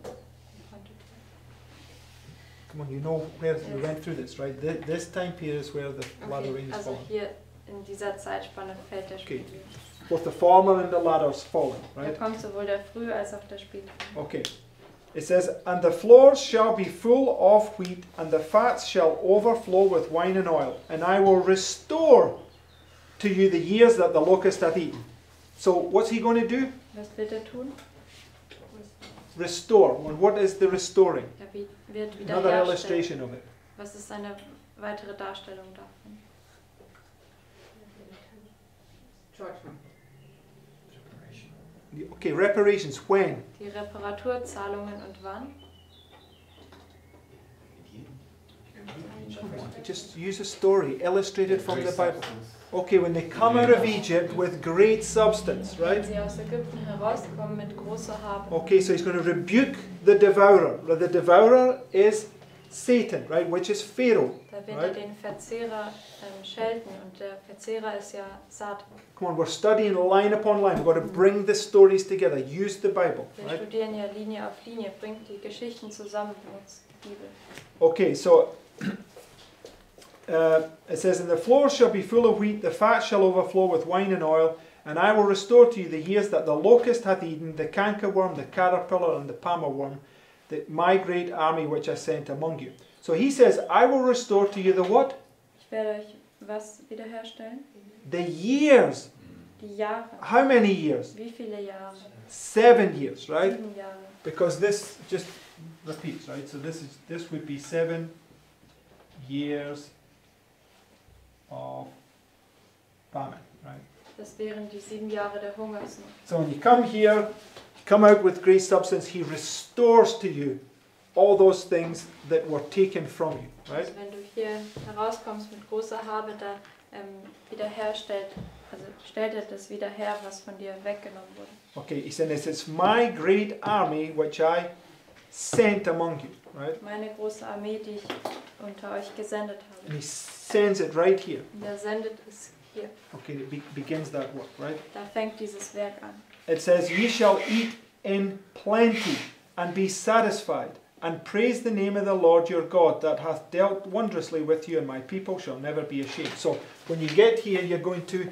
Come on, you know where we went through this, right? Th- This time period is where the latter rain okay, is also falling. hier in dieser Zeitspanne fällt der Okay. Spätregen. Both the former and the latter is falling, Da right? kommt sowohl der Früh- als auch der Spätregen. Okay. It says, And the floors shall be full of wheat, and the fats shall overflow with wine and oil, and I will restore to you the years that the locust hath eaten. So what's he going to do? Restore. And what is the restoring? Another illustration of it. Judgment. Okay, reparations. When? Die Reparaturzahlungen und wann? Just use a story illustrated from the Bible. Okay, when they come out of Egypt with great substance, right? sie aus Ägypten herauskommen mit großer Habe. Okay, so he's going to rebuke the devourer. The devourer is Satan, right? Which is Pharaoh. Da wird Right. er den Verzehrer ähm, schelten und der Verzehrer ist ja Satan. Come on, we're studying line upon line. We've got to bring the stories together. Use the Bible, Wir right? studieren ja Linie auf Linie, bringt die Geschichten zusammen, benutzt die Bibel. Okay, so *clears throat* uh, it says, And the floor shall be full of wheat, the fat shall overflow with wine and oil, and I will restore to you the years that the locust hath eaten, the cankerworm, the caterpillar, and the palmer worm, the, my great army which I sent among you. So he says, I will restore to you the what? Ich werde euch was wiederherstellen? The years. Die Jahre. How many years? Wie viele Jahre? Seven years, right? Sieben Jahre. Because this just repeats, right? So this is this would be seven years of famine, right? Das wären die sieben Jahre der Hungersnot. So when you come here, come out with great substance, he restores to you all those things that were taken from you, right? Wenn du hier herauskommst mit großer Habe, da ähm, wiederherstellt, also stellt er das wieder her, was von dir weggenommen wurde. Okay, he said this, it's my great army which I sent among you, right? Meine große Armee, die ich unter euch gesendet And he sends it right here. Und er sendet es hier. Okay, it be- begins that work, right? Da fängt dieses Werk an. It says, Ye shall eat in plenty and be satisfied, and praise the name of the Lord your God that hath dealt wondrously with you, and my people shall never be ashamed. So when you get here, you're going to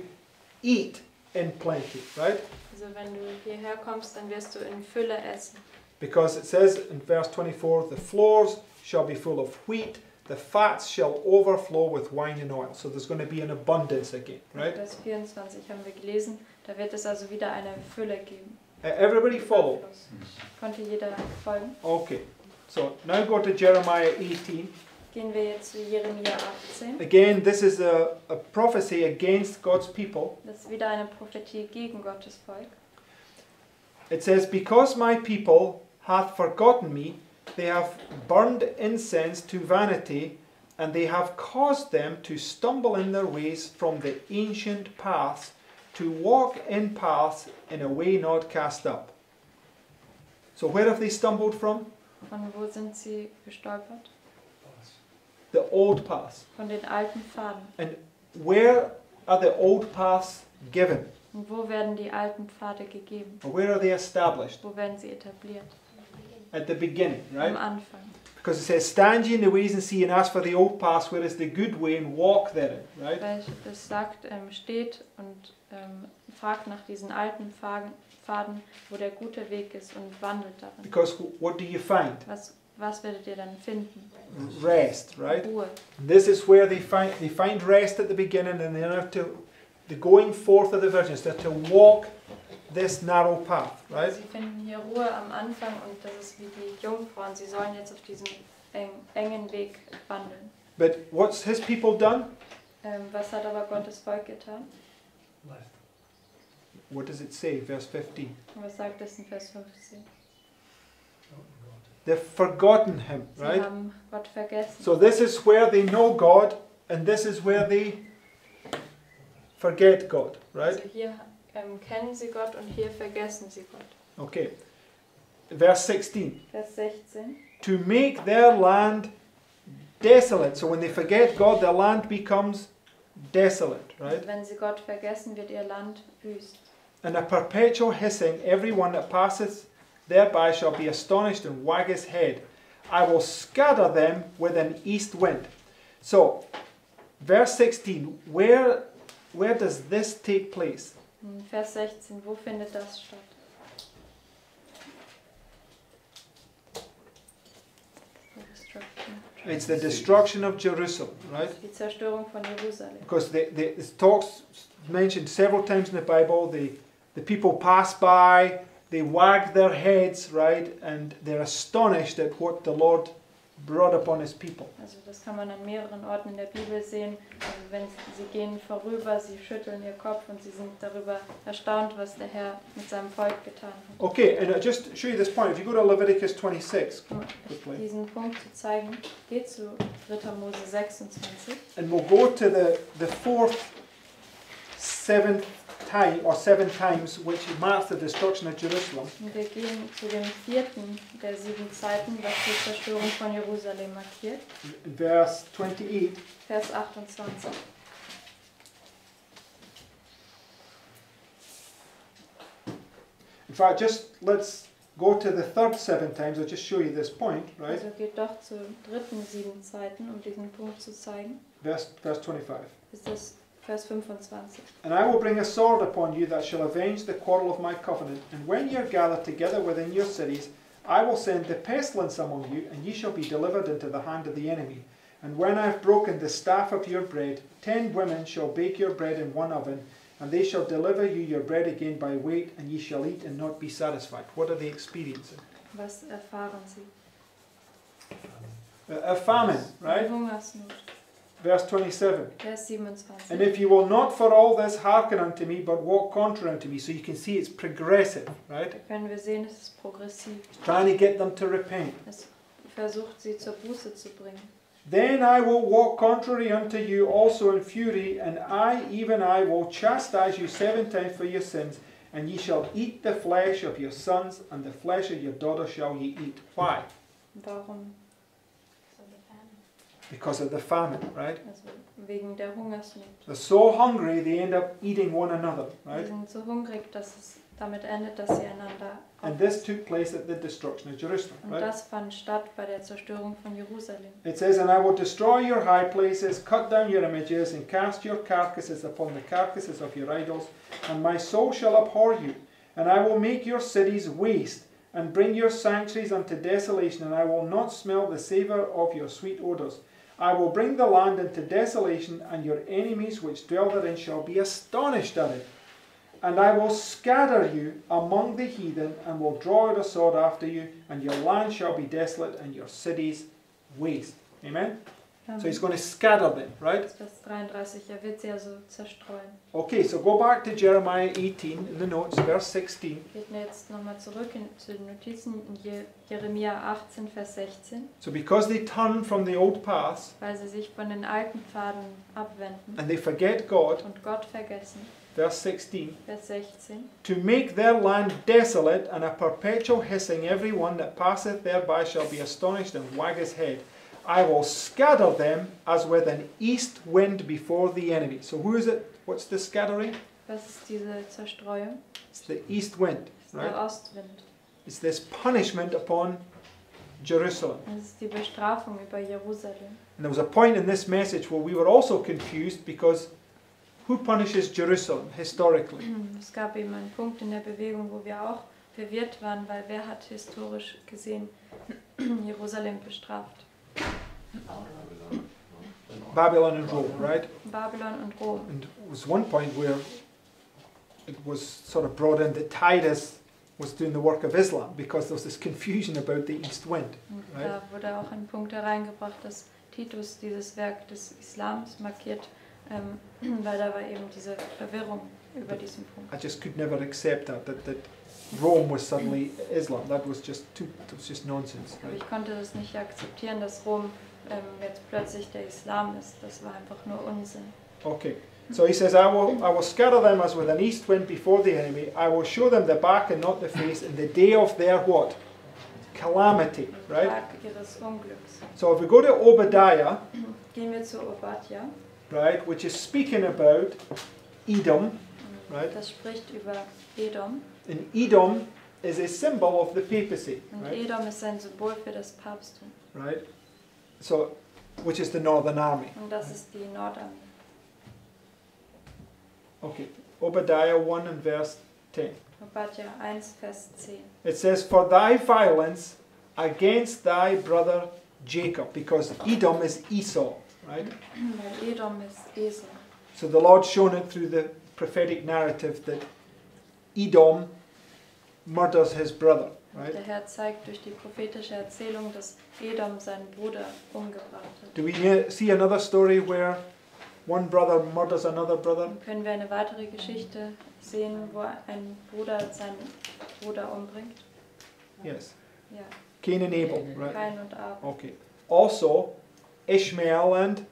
eat in plenty, right? Also wenn du hierher kommst, dann wirst du in Fülle essen. Because it says in verse 24, The floors shall be full of wheat, the fats shall overflow with wine and oil. So there's going to be an abundance again, right? Vers 24 haben wir gelesen. Da wird es also wieder eine Fülle geben. Everybody follow? Konnte jeder folgen? Okay. So now go to Jeremiah 18. Gehen wir jetzt zu Jeremia 18. Again, this is a, a prophecy against God's people. Das ist wieder eine Prophetie gegen Gottes Volk. It says, Because my people hath forgotten me, they have burned incense to vanity, and they have caused them to stumble in their ways from the ancient paths, to walk in paths in a way not cast up. So, where have they stumbled from? Von wo sind sie gestolpert? The old paths. Von den alten Pfaden. Where are the old paths given? Und wo werden die alten Pfade gegeben? Or where are they established? Wo werden sie etabliert? At the beginning, right? Am Anfang. Because it says, Stand ye in the ways and see, and ask for the old paths, where is the good way, and walk therein, right? Weil es sagt, ähm, steht und ähm, fragt nach diesen alten Pfaden, Pfaden, wo der gute Weg ist und wandelt darin. Because wh- what do you find? Was, was werdet ihr dann finden? Rest, right? Ruhe. This is where they find they find rest at the beginning, and then have to the going forth of the virgins. They're to walk this narrow path, right? Sie finden hier Ruhe am Anfang und das ist wie die Jungfrauen. Sie sollen jetzt auf diesem eng, engen Weg wandeln. But what's his people done? Ähm, was hat aber Gottes Volk getan? What does it say? Verse 15. Was sagt es in Vers 15? They've forgotten him, Sie right? haben Gott vergessen. So this is where they know God, and this is where they forget God, right? Also hier ähm, um, kennen sie Gott und hier vergessen sie Gott. Okay. Verse 16. Vers 16. To make their land desolate. So when they forget God, their land becomes desolate, right? Also wenn sie Gott vergessen, wird ihr Land wüst. And a perpetual hissing, every one that passeth thereby shall be astonished and wag his head. I will scatter them with an east wind. So, verse 16, where, where does this take place? Vers 16. Wo findet das statt? It's the destruction of Jerusalem, right? Die Zerstörung von Jerusalem. Because the, the, it talks mentioned several times in the Bible. The, the people pass by, they wag their heads, right, and they're astonished at what the Lord brought upon his people. Also das kann man an mehreren Orten in der Bibel sehen. Also wenn sie gehen vorüber, sie schütteln ihr Kopf und sie sind darüber erstaunt, was der Herr mit seinem Volk getan hat. Okay, and uh, just show you this point, if you go to Leviticus 26 Um quickly, diesen Punkt zu zeigen, geht zu 3. Mose 26. and we'll go to the, the fourth, seventh time, or seven times, which marks the destruction of Jerusalem. Wir gehen zu dem vierten der sieben Zeiten, was die Zerstörung von Jerusalem markiert. Verse 28. Vers 28. In fact, just let's go to the third seven times. I'll just show you this point, right? Also geht doch zu dritten sieben Zeiten, um diesen Punkt zu zeigen. Verse, verse 25. Ist das Vers 25. And I will bring a sword upon you that shall avenge the quarrel of my covenant. And when ye are gathered together within your cities, I will send the pestilence among you, and ye shall be delivered into the hand of the enemy. And when I have broken the staff of your bread, ten women shall bake your bread in one oven, and they shall deliver you your bread again by weight, and ye shall eat and not be satisfied. What are they experiencing? Was erfahren sie? A, a famine, right? Hungersnot. Verse 27. Vers And if you will not for all this hearken unto me, but walk contrary unto me, so you can see it's progressive, right? Da können wir sehen, es ist progressiv. Trying to get them to repent. Es versucht sie zur Buße zu bringen. Then I will walk contrary unto you also in fury, and I, even I, will chastise you seven times for your sins, and ye shall eat the flesh of your sons, and the flesh of your daughters shall ye eat. Why? Warum? So the famine. Because of the famine, right? Also wegen der Hungersnot. They're so hungry they end up eating one another, Sie right? sind so hungrig, dass es damit endet, dass sie einander And this took place at the destruction of Jerusalem, Und right? das fand statt bei der Zerstörung von Jerusalem. It says, And I will destroy your high places, cut down your images, and cast your carcasses upon the carcasses of your idols, and my soul shall abhor you. And I will make your cities waste, and bring your sanctuaries unto desolation, and I will not smell the savour of your sweet odours. I will bring the land into desolation, and your enemies which dwell therein shall be astonished at it. And I will scatter you among the heathen, and will draw out a sword after you, and your land shall be desolate, and your cities waste. Amen? So he's going to scatter them, right? Vers 33, er wird sie also zerstreuen. Okay, so go back to Jeremiah 18 in the notes, verse 16. Geht mir jetzt nochmal zurück in, zu den Notizen in Jeremia 18, Vers 16. So because they turn from the old paths Weil sie sich von den alten Pfaden abwenden and they forget God, und Gott vergessen. verse 16, Vers 16. to make their land desolate and a perpetual hissing, every one that passeth thereby shall be astonished and wag his head. I will scatter them as with an east wind before the enemy. So who is it? What's the scattering? Was ist diese Zerstreuung? It's the east wind, Das right? der Ostwind. It's this punishment upon Jerusalem. Das ist die Bestrafung über Jerusalem. And there was a point in this message where we were also confused because who punishes Jerusalem historically? *clears throat* Es gab eben einen Punkt in der Bewegung, wo wir auch verwirrt waren, weil wer hat historisch gesehen *clears throat* Jerusalem bestraft? Babylon and Rome, right? Babylon und Rom. And there was one point where it was sort of brought in that Titus was doing the work of Islam because there was this confusion about the east wind. Und Right. da wurde auch ein Punkt hereingebracht, dass Titus dieses Werk des Islams markiert, ähm, *clears throat* weil da war eben diese Verwirrung über diesen Punkt. I just could never accept that, that, that Rome was suddenly Islam. That was just too, it was just nonsense, Aber right? ich konnte das nicht akzeptieren, dass Rom Ähm, jetzt plötzlich der Islam ist. Das war einfach nur Unsinn. Okay. So he says, I will, I will scatter them as with an east wind before the enemy. I will show them the back and not the face in the day of their what? Calamity, right? Tag ihres Unglücks. So if we go to Obadiah, *clears throat* Gehen wir zu Obadja. right, which is speaking about Edom, mm, Right. Das spricht über Edom. and Edom is a symbol of the papacy, right? Edom ist ein Symbol für das Papsttum. Right? So, which is the northern army. Und das ist die Nordarmee. Okay, Obadiah 1 and verse 10. Obadja 1, Vers 10. It says, For thy violence against thy brother Jacob, because Edom is Esau, right? *clears throat* Weil Edom ist Esau. So the Lord's shown it through the prophetic narrative that Edom murders his brother. Right? Der Herr zeigt durch die prophetische Erzählung, dass Edom seinen Bruder umgebracht hat. Do we see another story where one brother murders another brother? Können wir eine weitere Geschichte sehen, wo ein Bruder seinen Bruder umbringt. Yes. Ja, Cain and Abel, right? Kain und Abel. Okay. Also, Ishmael and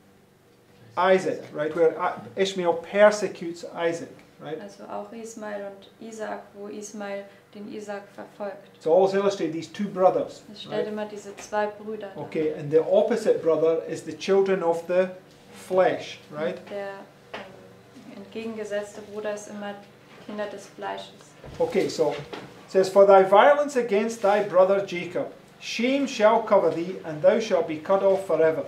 Isaac, right? Where I- Ishmael persecutes Isaac, right? Also auch Ismael und Isaac, wo Ismael den Isaac verfolgt. So all illustrate these two brothers. Right? immer diese zwei Brüder dar. Okay, and the opposite brother is the children of the flesh, right? Der ähm, entgegengesetzte Bruder ist immer Kinder des Fleisches. Okay, so it says, For thy violence against thy brother Jacob, shame shall cover thee, and thou shalt be cut off forever.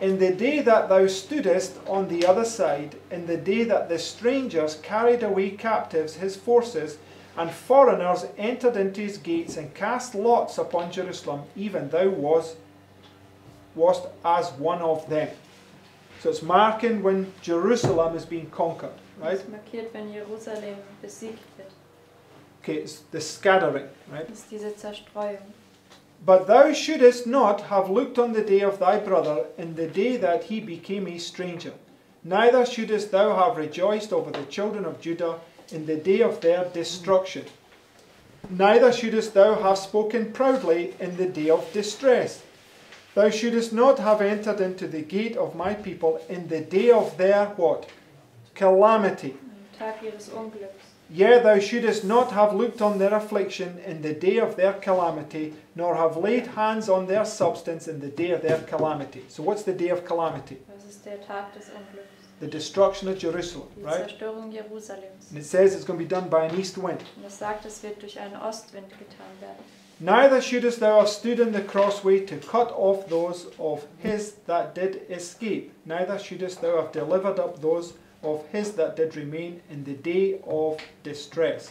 In the day that thou stoodest on the other side, in the day that the strangers carried away captives his forces, and foreigners entered into his gates and cast lots upon Jerusalem, even thou was, wast as one of them. So it's marking when Jerusalem is being conquered, right? Das markiert, wenn Jerusalem besiegt wird. Okay, it's the scattering, right? Ist diese Zerstreuung. But thou shouldest not have looked on the day of thy brother in the day that he became a stranger. Neither shouldest thou have rejoiced over the children of Judah in the day of their destruction. Neither shouldest thou have spoken proudly in the day of distress. Thou shouldest not have entered into the gate of my people in the day of their what? Calamity. Yea, thou shouldest not have looked on their affliction in the day of their calamity, nor have laid hands on their substance in the day of their calamity. So, what's the day of calamity? Das ist der Tag des Unglücks. The destruction of Jerusalem, right? And it says it's going to be done by an east wind. Sagt, es wird durch einen Ostwind getan werden. Neither shouldest thou have stood in the crossway to cut off those of his that did escape, neither shouldest thou have delivered up those of his that did remain in the day of distress.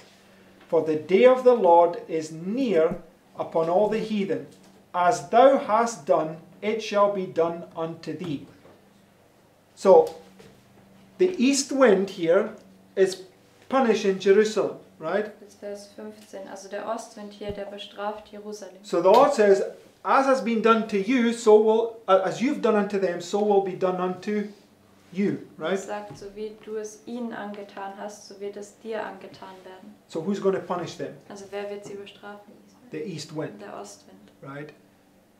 For the day of the Lord is near upon all the heathen. As thou hast done, it shall be done unto thee. So, the east wind here is punishing Jerusalem, right? Ist Vers 15. Also der Ostwind hier, der bestraft Jerusalem. So the Lord says, As has been done to you, so will, uh, as you've done unto them, so will be done unto you, right? sagt, so wie du es ihnen angetan hast, so wird es dir angetan werden. So who's going to punish them? Also wer wird sie bestrafen? The east wind, Der Ostwind. right?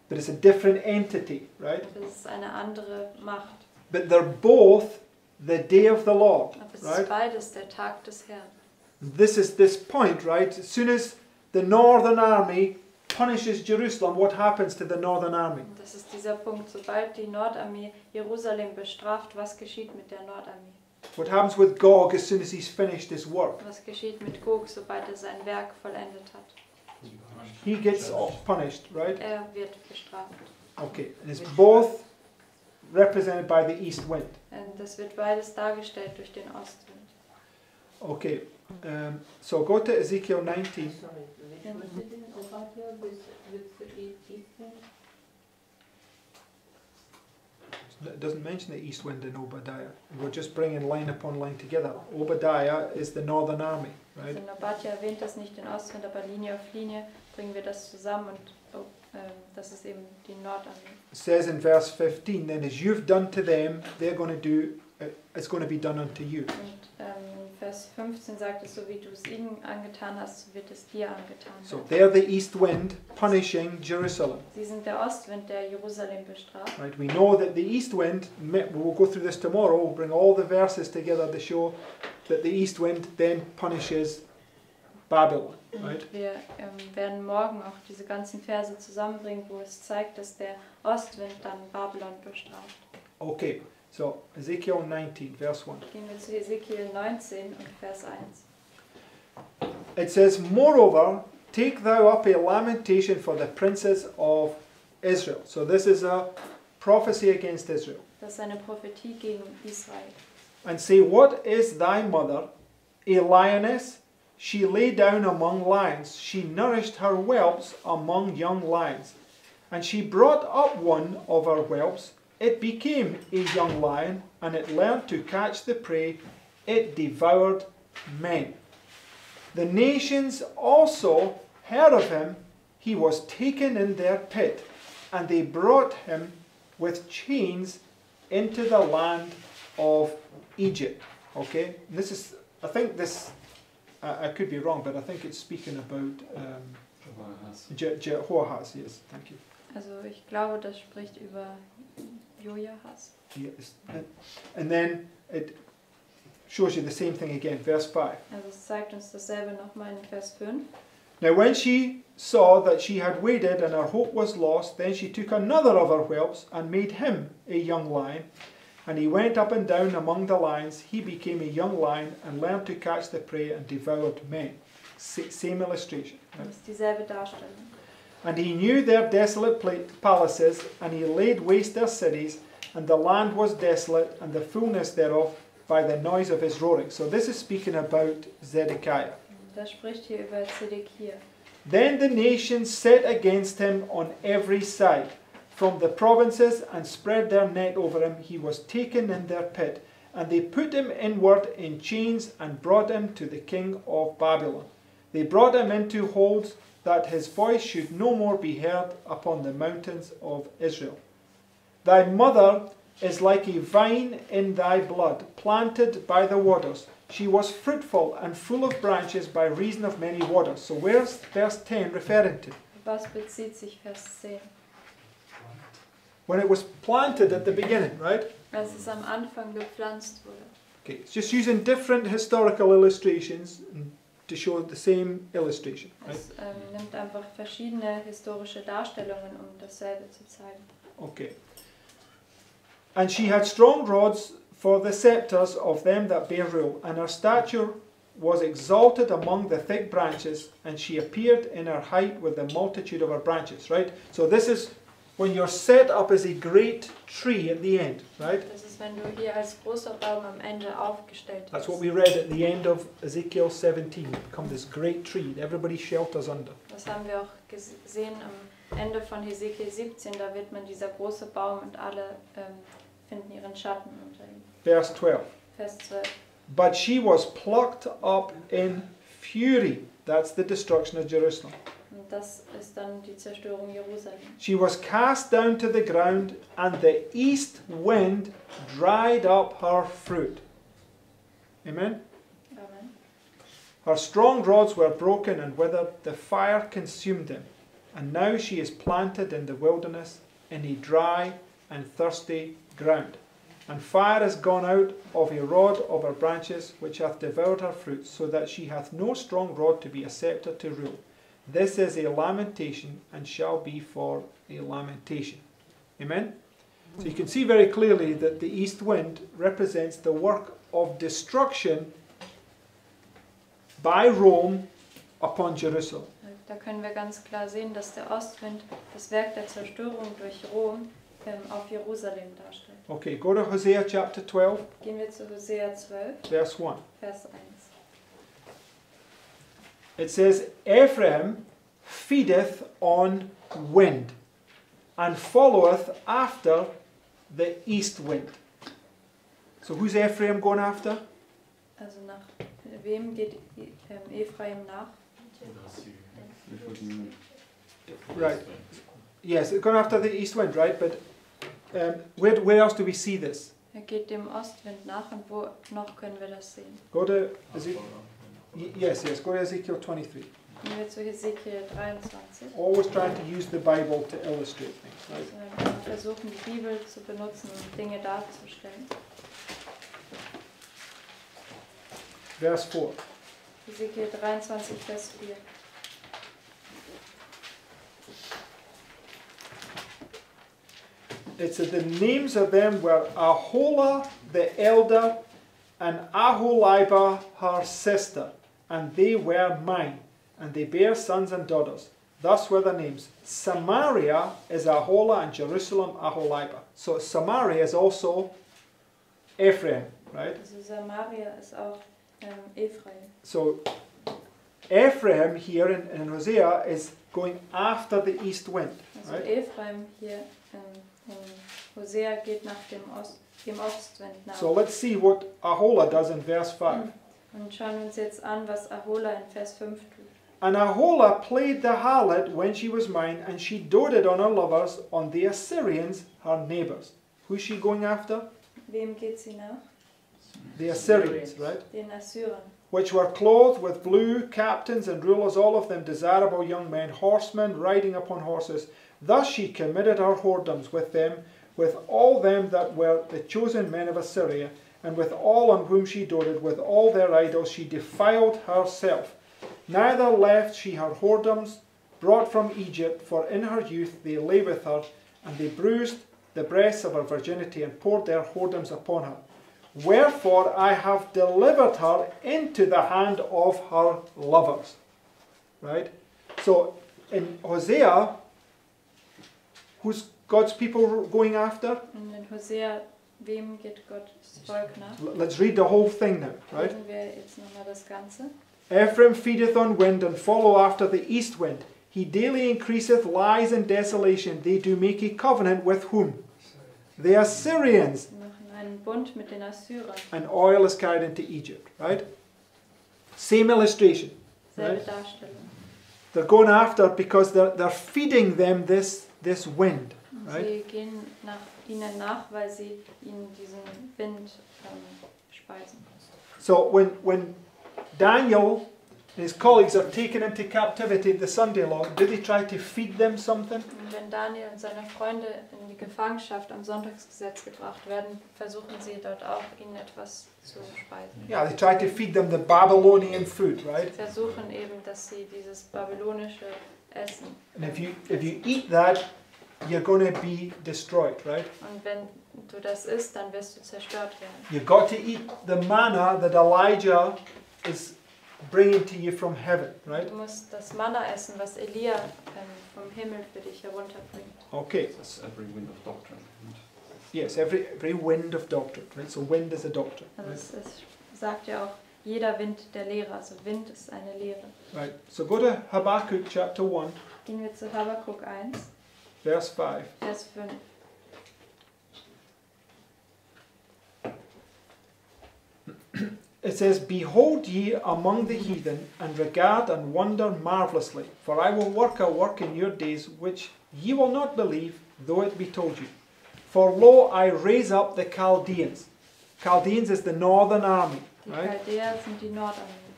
But it's a different entity, right? Das ist eine andere Macht. But they're both the day of the Lord, right? beides der Tag des Herrn. This is this point, right? As soon as the northern army punishes Jerusalem, what happens to the northern army? Das ist dieser Punkt. Sobald die Nordarmee Jerusalem bestraft, was geschieht mit der Nordarmee? What happens with Gog as soon as he's finished his work? Was geschieht mit Gog, sobald er sein Werk vollendet hat? He gets punished, right? Er wird bestraft. Okay, and it's both represented by the east wind. Und das wird beides dargestellt durch den Ostwind. Okay, um, so go to Ezekiel 19. Sorry, which Yeah. was it in Obadiah with, with the eight eastern? It doesn't mention the east wind in Obadiah. We're just bringing line upon line together. Obadiah is the northern army, Also right? in Obadja erwähnt das nicht den Ostwind, aber Linie auf Linie bringen wir das zusammen und oh, ähm, das ist eben die Nordarmee. It says in verse 15, then as you've done to them, they're going to do, uh, it's going to be done unto you. Und ähm, Vers 15 sagt es, so wie du es ihnen angetan hast, wird es dir angetan So they're the east wind punishing Jerusalem, Sie sind der Ostwind, der Jerusalem bestraft. right? We know that the east wind, we'll go through this tomorrow, we'll bring all the verses together to show that the east wind then punishes Babylon, right? Wir ähm, werden morgen auch diese ganzen Verse zusammenbringen, wo es zeigt, dass der Ostwind dann Babylon bestraft. Okay, so Ezekiel 19, verse 1. Gehen wir zu Ezekiel 19 und Vers 1. It says, Moreover, take thou up a lamentation for the princes of Israel. So this is a prophecy against Israel. Das ist eine Prophetie gegen Israel. And say, What is thy mother? A lioness? She lay down among lions. She nourished her whelps among young lions. And she brought up one of her whelps. It became a young lion, and it learned to catch the prey. It devoured men. The nations also heard of him, he was taken in their pit, and they brought him with chains into the land of Egypt. Okay, and this is, I think this, I, I could be wrong, but I think it's speaking about um, Jehoahaz. Jehoahaz. Yes, thank you. Also ich glaube, das spricht über Jojahas. Yes. And, and then it shows you the same thing again, verse 5. Also es zeigt uns dasselbe nochmal in Vers 5. Now, when she saw that she had waited and her hope was lost, then she took another of her whelps and made him a young lion. And he went up and down among the lions. He became a young lion and learned to catch the prey and devoured men. Sa- Same illustration. right? Das ist dieselbe Darstellung. And he knew their desolate palaces, and he laid waste their cities, and the land was desolate, and the fullness thereof by the noise of his roaring. So this is speaking about Zedekiah. Das spricht hier über Zedekia. Then the nations set against him on every side, from the provinces, and spread their net over him. He was taken in their pit, and they put him inward in chains, and brought him to the king of Babylon. They brought him into holds, that his voice should no more be heard upon the mountains of Israel. Thy mother is like a vine in thy blood, planted by the waters. She was fruitful and full of branches by reason of many waters. So where's verse 10 referring to? Was bezieht sich Vers 10? When it was planted at the beginning, right? Als es am Anfang gepflanzt wurde. Okay, it's just using different historical illustrations to show the same illustration, right? Es ähm, nimmt einfach verschiedene historische Darstellungen, um dasselbe zu zeigen. Okay. And she had strong rods for the scepters of them that bear rule, and her stature was exalted among the thick branches, and she appeared in her height with the multitude of her branches, right? So this is when you're set up as a great tree at the end, right? Das ist, wenn du hier als großer Baum am Ende aufgestellt That's what we read at the end of Ezekiel 17. You become this great tree that everybody shelters under. Das haben wir auch gesehen am Ende von Hesekiel 17. Da wird man dieser große Baum und alle ähm, finden ihren Schatten unter ihm. Verse 12. Vers 12. But she was plucked up in fury. That's the destruction of Jerusalem. Das ist dann die Zerstörung Jerusalem. She was cast down to the ground, and the east wind dried up her fruit. Amen. Amen. Her strong rods were broken and withered, the fire consumed them. And now she is planted in the wilderness, in a dry and thirsty ground. And fire is gone out of a rod of her branches, which hath devoured her fruit, so that she hath no strong rod to be a sceptre to rule. This is a lamentation, and shall be for a lamentation. Amen? So you can see very clearly that the east wind represents the work of destruction by Rome upon Jerusalem. Da können wir ganz klar sehen, dass der Ostwind das Werk der Zerstörung durch Rom ähm, auf Jerusalem darstellt. Okay, go to Hosea chapter 12, Gehen wir zu Hosea 12, verse 1. Vers 1. It says, Ephraim feedeth on wind, and followeth after the east wind. So who's Ephraim going after? Also nach wem geht ähm, Ephraim nach? Right. Yes, it's going after the east wind, right? But um, where, where else do we see this? Er geht dem Ostwind nach und wo noch können wir das sehen? Go to Ezekiel. Yes, yes, go to Ezekiel 23. Gehen wir zu Hesekiel 23. Always trying to use the Bible to illustrate things, right? Also versuchen die Bibel zu benutzen, um Dinge darzustellen. Verse 4. Hesekiel 23, Vers 4. It said the names of them were Aholah the elder and Aholibah her sister, and they were mine, and they bare sons and daughters. Thus were the names. Samaria is Aholah and Jerusalem Aholibah. So Samaria is also Ephraim, right? Also Samaria is auch ähm, Ephraim. So Ephraim here in, in Hosea is going after the east wind, Also right? Ephraim here ähm, in Hosea geht nach dem, Ost, dem Ostwind nach. So let's see what Aholah does in verse 5. Mm. Und schauen uns jetzt an, was Ahola in Vers 5 tut. And Aholah played the harlot when she was mine, and she doted on her lovers, on the Assyrians, her neighbors. Who's she going after? Wem geht sie nach? The Assyrians, right? Den Assyrern. Which were clothed with blue, captains and rulers, all of them desirable young men, horsemen riding upon horses. Thus she committed her whoredoms with them, with all them that were the chosen men of Assyria, and with all on whom she doted, with all their idols, she defiled herself. Neither left she her whoredoms brought from Egypt, for in her youth they lay with her, and they bruised the breasts of her virginity, and poured their whoredoms upon her. Wherefore I have delivered her into the hand of her lovers. Right? So in Hosea, who's God's people going after? Und in Hosea, wem geht Gottes Volk nach? Let's read the whole thing now, right? Lesen wir jetzt nochmal das Ganze. Ephraim feedeth on wind and follow after the east wind. He daily increaseth lies and desolation. They do make a covenant with whom? The Assyrians. Sie machen einen Bund mit den Assyrern. And oil is carried into Egypt, right? Same illustration. Right. They're going after because they're, they're feeding them this, this wind. Right. Ihnen nach, weil sie ihnen diesen Wind ähm, speisen. So when, when Daniel and his colleagues are taken into captivity, the Sunday law, do they try to feed them something? Und wenn Daniel und seine Freunde in die Gefangenschaft am Sonntagsgesetz gebracht werden, versuchen sie dort auch, ihnen etwas zu speisen. Yeah, they try to feed them the Babylonian food, right? Sie versuchen eben, dass sie dieses babylonische Essen. And if you if you eat that, you're going to be destroyed, right? Und wenn du das isst, dann wirst du zerstört werden. You've got to eat the manna that Elijah is bringing to you from heaven, right? Du musst das Manna essen, was Elia ähm, vom Himmel für dich herunterbringt. Okay. That's every wind of doctrine. Yes, every every wind of doctrine, right? So wind is a doctrine, Also right? es, es sagt ja auch, jeder Wind der Lehre. Also Wind ist eine Lehre. Right. So go to Habakkuk chapter one, Gehen wir zu Habakkuk 1, verse five. Vers 5. *clears throat* It says, Behold ye among the heathen, and regard and wonder marvellously, for I will work a work in your days which ye will not believe, though it be told you. For lo, I raise up the Chaldeans. Chaldeans is the northern army, right? Chaldäer sind die Nordarmee.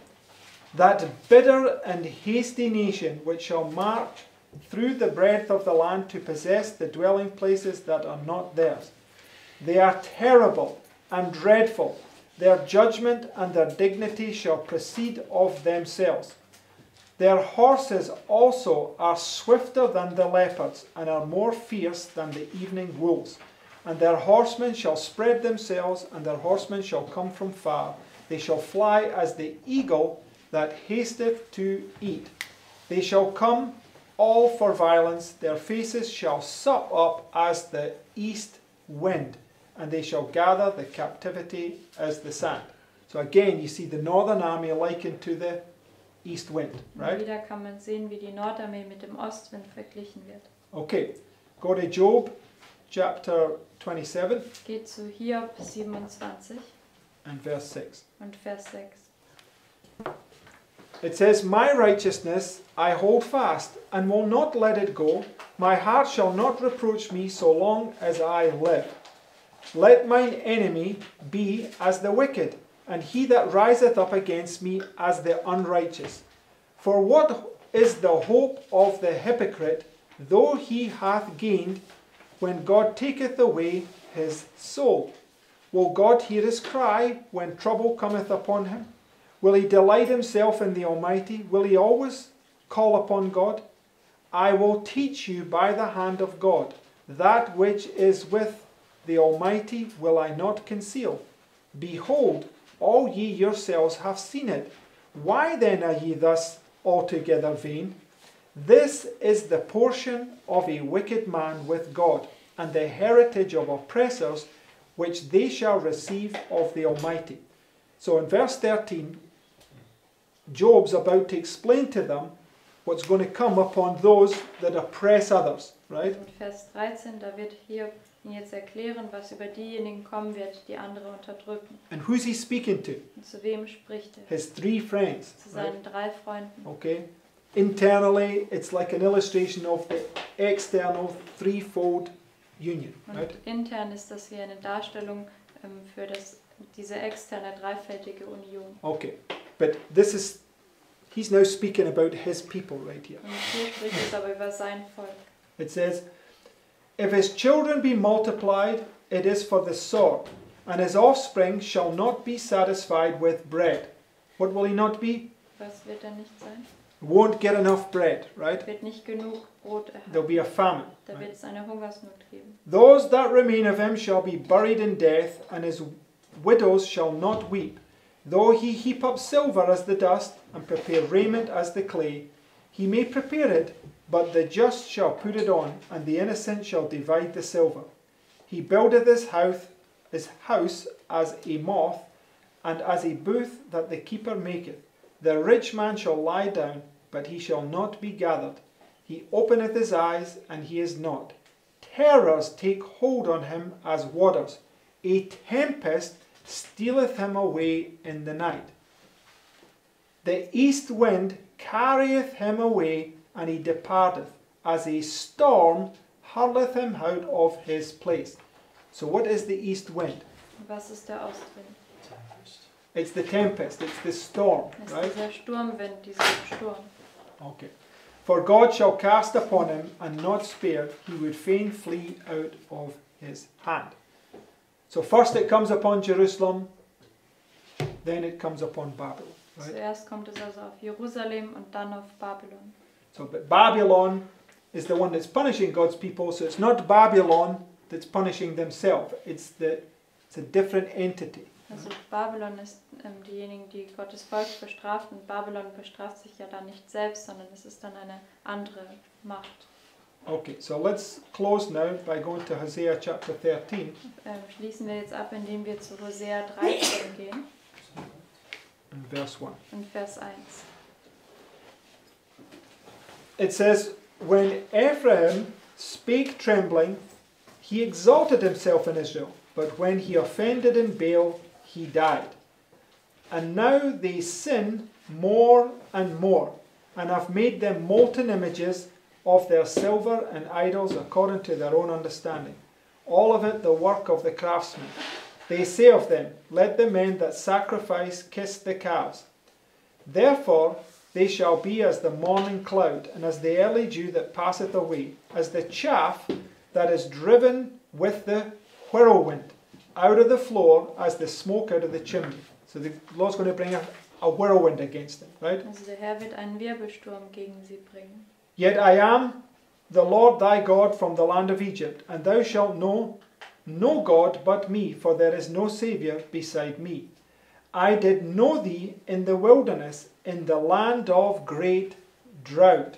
That bitter and hasty nation which shall march through the breadth of the land to possess the dwelling places that are not theirs. They are terrible and dreadful. Their judgment and their dignity shall proceed of themselves. Their horses also are swifter than the leopards, and are more fierce than the evening wolves. And their horsemen shall spread themselves, and their horsemen shall come from far. They shall fly as the eagle that hasteth to eat. They shall come all for violence, their faces shall sup up as the east wind, and they shall gather the captivity as the sand. So again, you see the northern army likened to the east wind, mhm. right? wieder kann man sehen, wie die Nordarmee mit dem Ostwind verglichen wird. Okay, go to Job chapter 27 Geht zu Hiob 27 and verse 6. und Vers 6. It says, My righteousness I hold fast and will not let it go. My heart shall not reproach me so long as I live. Let mine enemy be as the wicked, and he that riseth up against me as the unrighteous. For what is the hope of the hypocrite, though he hath gained, when God taketh away his soul? Will God hear his cry when trouble cometh upon him? Will he delight himself in the Almighty? Will he always call upon God? I will teach you by the hand of God. That which is with the Almighty will I not conceal. Behold, all ye yourselves have seen it. Why then are ye thus altogether vain? This is the portion of a wicked man with God, and the heritage of oppressors, which they shall receive of the Almighty. So in verse 13, Job's about to explain to them what's going to come upon those that oppress others, right? Und Vers 13, da wird Hiob ihnen jetzt erklären, was über diejenigen kommen wird, die andere unterdrücken. And who's he speaking to? Und zu wem spricht er? His three friends, Zu right? seinen drei Freunden. Okay? internally, it's like an illustration of the external threefold union, Und right? intern ist das hier eine Darstellung ähm, für das, diese externe dreifältige Union. Okay, but this is, he's now speaking about his people right here. Und hier spricht es aber über sein Volk. It says, If his children be multiplied, it is for the sword, and his offspring shall not be satisfied with bread. What will he not be? Er? Won't get enough bread, right? Wird nicht genug Brot There'll be a famine. Da wird eine Hungersnot geben. Those that remain of him shall be buried in death, and his widows shall not weep. Though he heap up silver as the dust, and prepare raiment as the clay, he may prepare it, but the just shall put it on, and the innocent shall divide the silver. He buildeth his house, his house as a moth, and as a booth that the keeper maketh. The rich man shall lie down, but he shall not be gathered. He openeth his eyes, and he is not. Terrors take hold on him as waters. A tempest stealeth him away in the night. The east wind carrieth him away, and he departeth. As a storm hurleth him out of his place. So, what is the east wind? Was ist der Ostwind? It's the tempest, it's the storm, ist right? dieser Sturmwind, dieser Sturm. Okay. For God shall cast upon him and not spare, he would fain flee out of his hand. So first it comes upon Jerusalem, then it comes upon Babylon. Right? Zuerst kommt es also auf Jerusalem und dann auf Babylon. So but Babylon is the one that's punishing God's people, so it's not Babylon that's punishing themselves. It's the it's a different entity. Also Babylon ist ähm, diejenigen, die Gottes Volk bestraft und Babylon bestraft sich ja dann nicht selbst, sondern es ist dann eine andere Macht. Okay, so let's close now by going to Hosea chapter 13 Ähm, schließen wir jetzt ab, indem wir zu Hosea 13 gehen and verse 1. und Vers 1. it says, When Ephraim spake trembling, he exalted himself in Israel, but when he offended in Baal, he died. And now they sin more and more, and have made them molten images of their silver and idols according to their own understanding. All of it the work of the craftsmen. They say of them, Let the men that sacrifice kiss the calves. Therefore they shall be as the morning cloud, and as the early dew that passeth away, as the chaff that is driven with the whirlwind out of the floor, as the smoke out of the chimney. So the Lord's going to bring a, a whirlwind against them, right? Also der Herr wird einen Wirbelsturm gegen sie bringen. Yet I am the Lord thy God from the land of Egypt, and thou shalt know no God but me, for there is no Saviour beside me. I did know thee in the wilderness, in the land of great drought.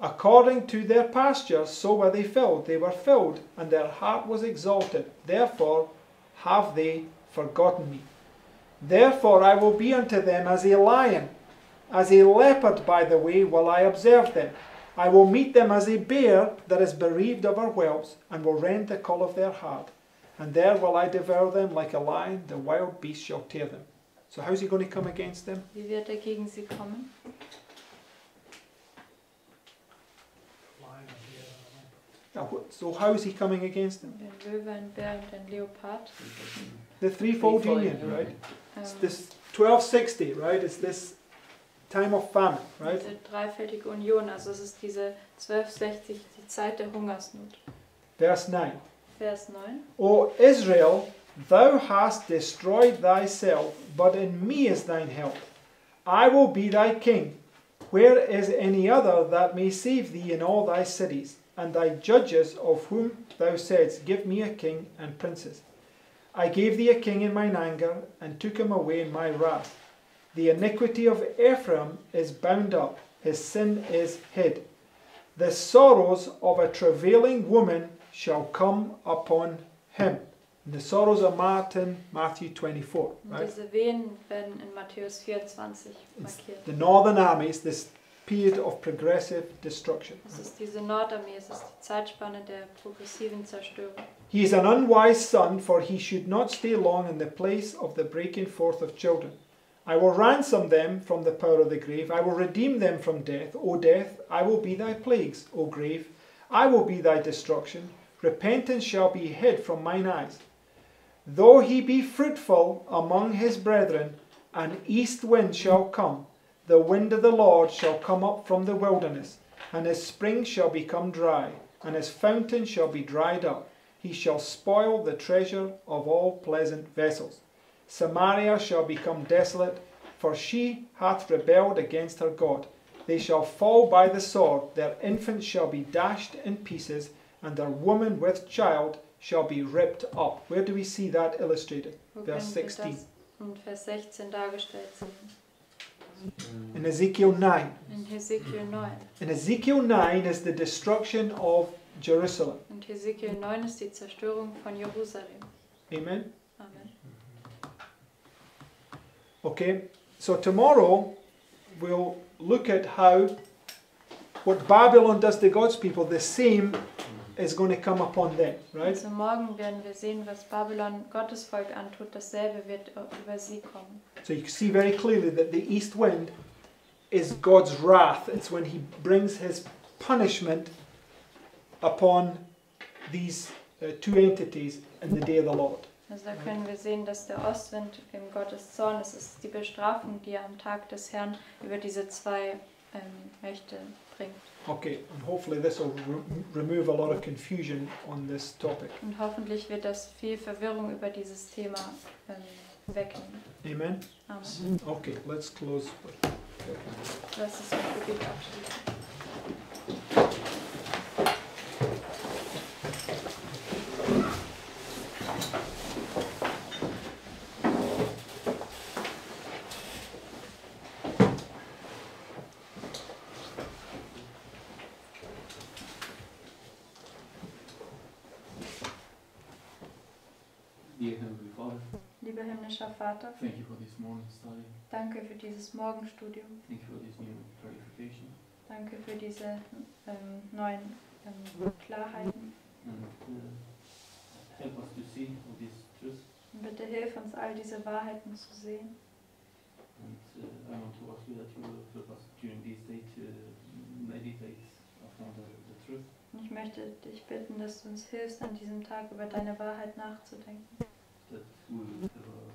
According to their pastures, so were they filled. They were filled, and their heart was exalted. Therefore have they forgotten me. Therefore I will be unto them as a lion, as a leopard by the way will I observe them. I will meet them as a bear that is bereaved of her whelps, and will rend the caul of their heart. And there will I devour them like a lion, the wild beast shall tear them. So how's he going to come against them? Wie wird er gegen sie kommen? Now, So how is he coming against them? Ein Löwe, ein Bär und ein Leopard. The threefold union, right? It's Ähm, this 1260, right? It's this time of famine, right? Diese dreifältige Union, also es ist diese 1260, die Zeit der Hungersnot. Verse 9. Vers 9. O Israel, thou hast destroyed thyself, but in me is thine help. I will be thy king. Where is any other that may save thee in all thy cities, and thy judges of whom thou saidst, Give me a king and princes? I gave thee a king in mine anger, and took him away in my wrath. The iniquity of Ephraim is bound up, his sin is hid. The sorrows of a travailing woman shall come upon him. The sorrows of Martin, Matthew 24, Und right? diese Wehen werden in Matthäus 24 It's markiert. the northern armies, this period of progressive destruction. Es ist diese Nordarmee, es ist die Zeitspanne der progressiven Zerstörung. He is an unwise son, for he should not stay long in the place of the breaking forth of children. I will ransom them from the power of the grave. I will redeem them from death. O death, I will be thy plagues. O grave, I will be thy destruction. Repentance shall be hid from mine eyes. Though he be fruitful among his brethren, an east wind shall come. The wind of the Lord shall come up from the wilderness, and his spring shall become dry, and his fountain shall be dried up. He shall spoil the treasure of all pleasant vessels. Samaria shall become desolate, for she hath rebelled against her God. They shall fall by the sword, their infants shall be dashed in pieces, and their woman with child shall be ripped up. Where do we see that illustrated? Wo Vers 16. das in Vers 16 dargestellt sehen? In Ezekiel 9. In Hesekiel 9. In Ezekiel 9 is the destruction of Jerusalem. Und Hesekiel 9 ist die Zerstörung von Jerusalem. Amen. Amen. Okay, so tomorrow we'll look at how what Babylon does to God's people, the same is going to come upon them, right? Also morgen werden wir sehen, was Babylon Gottes Volk antut. Dasselbe wird über sie kommen. So you can see very clearly that the east wind is God's wrath. It's when He brings His punishment upon these uh, two entities in the day of the Lord. Also da können wir sehen, dass der Ostwind im Gottes Zorn ist. Es ist die Bestrafung, die er am Tag des Herrn über diese zwei ähm, Mächte bringt. Okay, and hopefully this will re- remove a lot of confusion on this topic. Und hoffentlich wird das viel Verwirrung über dieses Thema ähm, wegnehmen. Amen. Amen. Okay, let's close. Lass uns mit Gebet abschließen. Vater, thank you for this morning study. danke für dieses Morgenstudium. Thank you for this new clarification. Danke für diese ähm, neuen ähm, Klarheiten. And uh, help us to see all these truths. Und bitte hilf uns, all diese Wahrheiten zu sehen. And uh, I want to ask you that you will help us during this day to meditate upon the, the truth. Und ich möchte dich bitten, dass du uns hilfst, an diesem Tag über deine Wahrheit nachzudenken. That we will have a,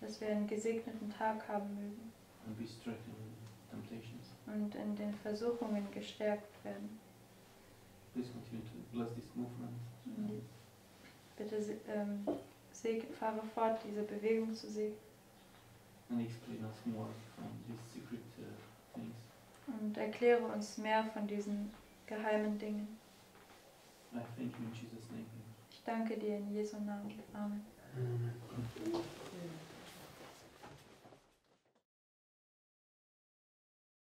Dass wir einen gesegneten Tag haben mögen and be strengthened in temptations. und in den Versuchungen gestärkt werden. Please continue to bless this movement. Und Bitte se- ähm, seg fahre fort, diese Bewegung zu segnen and explain us more from these secret uh, things. und erkläre uns mehr von diesen geheimen Dingen. I thank you in Jesus' name. Ich danke dir in Jesu Namen. Amen. Amen.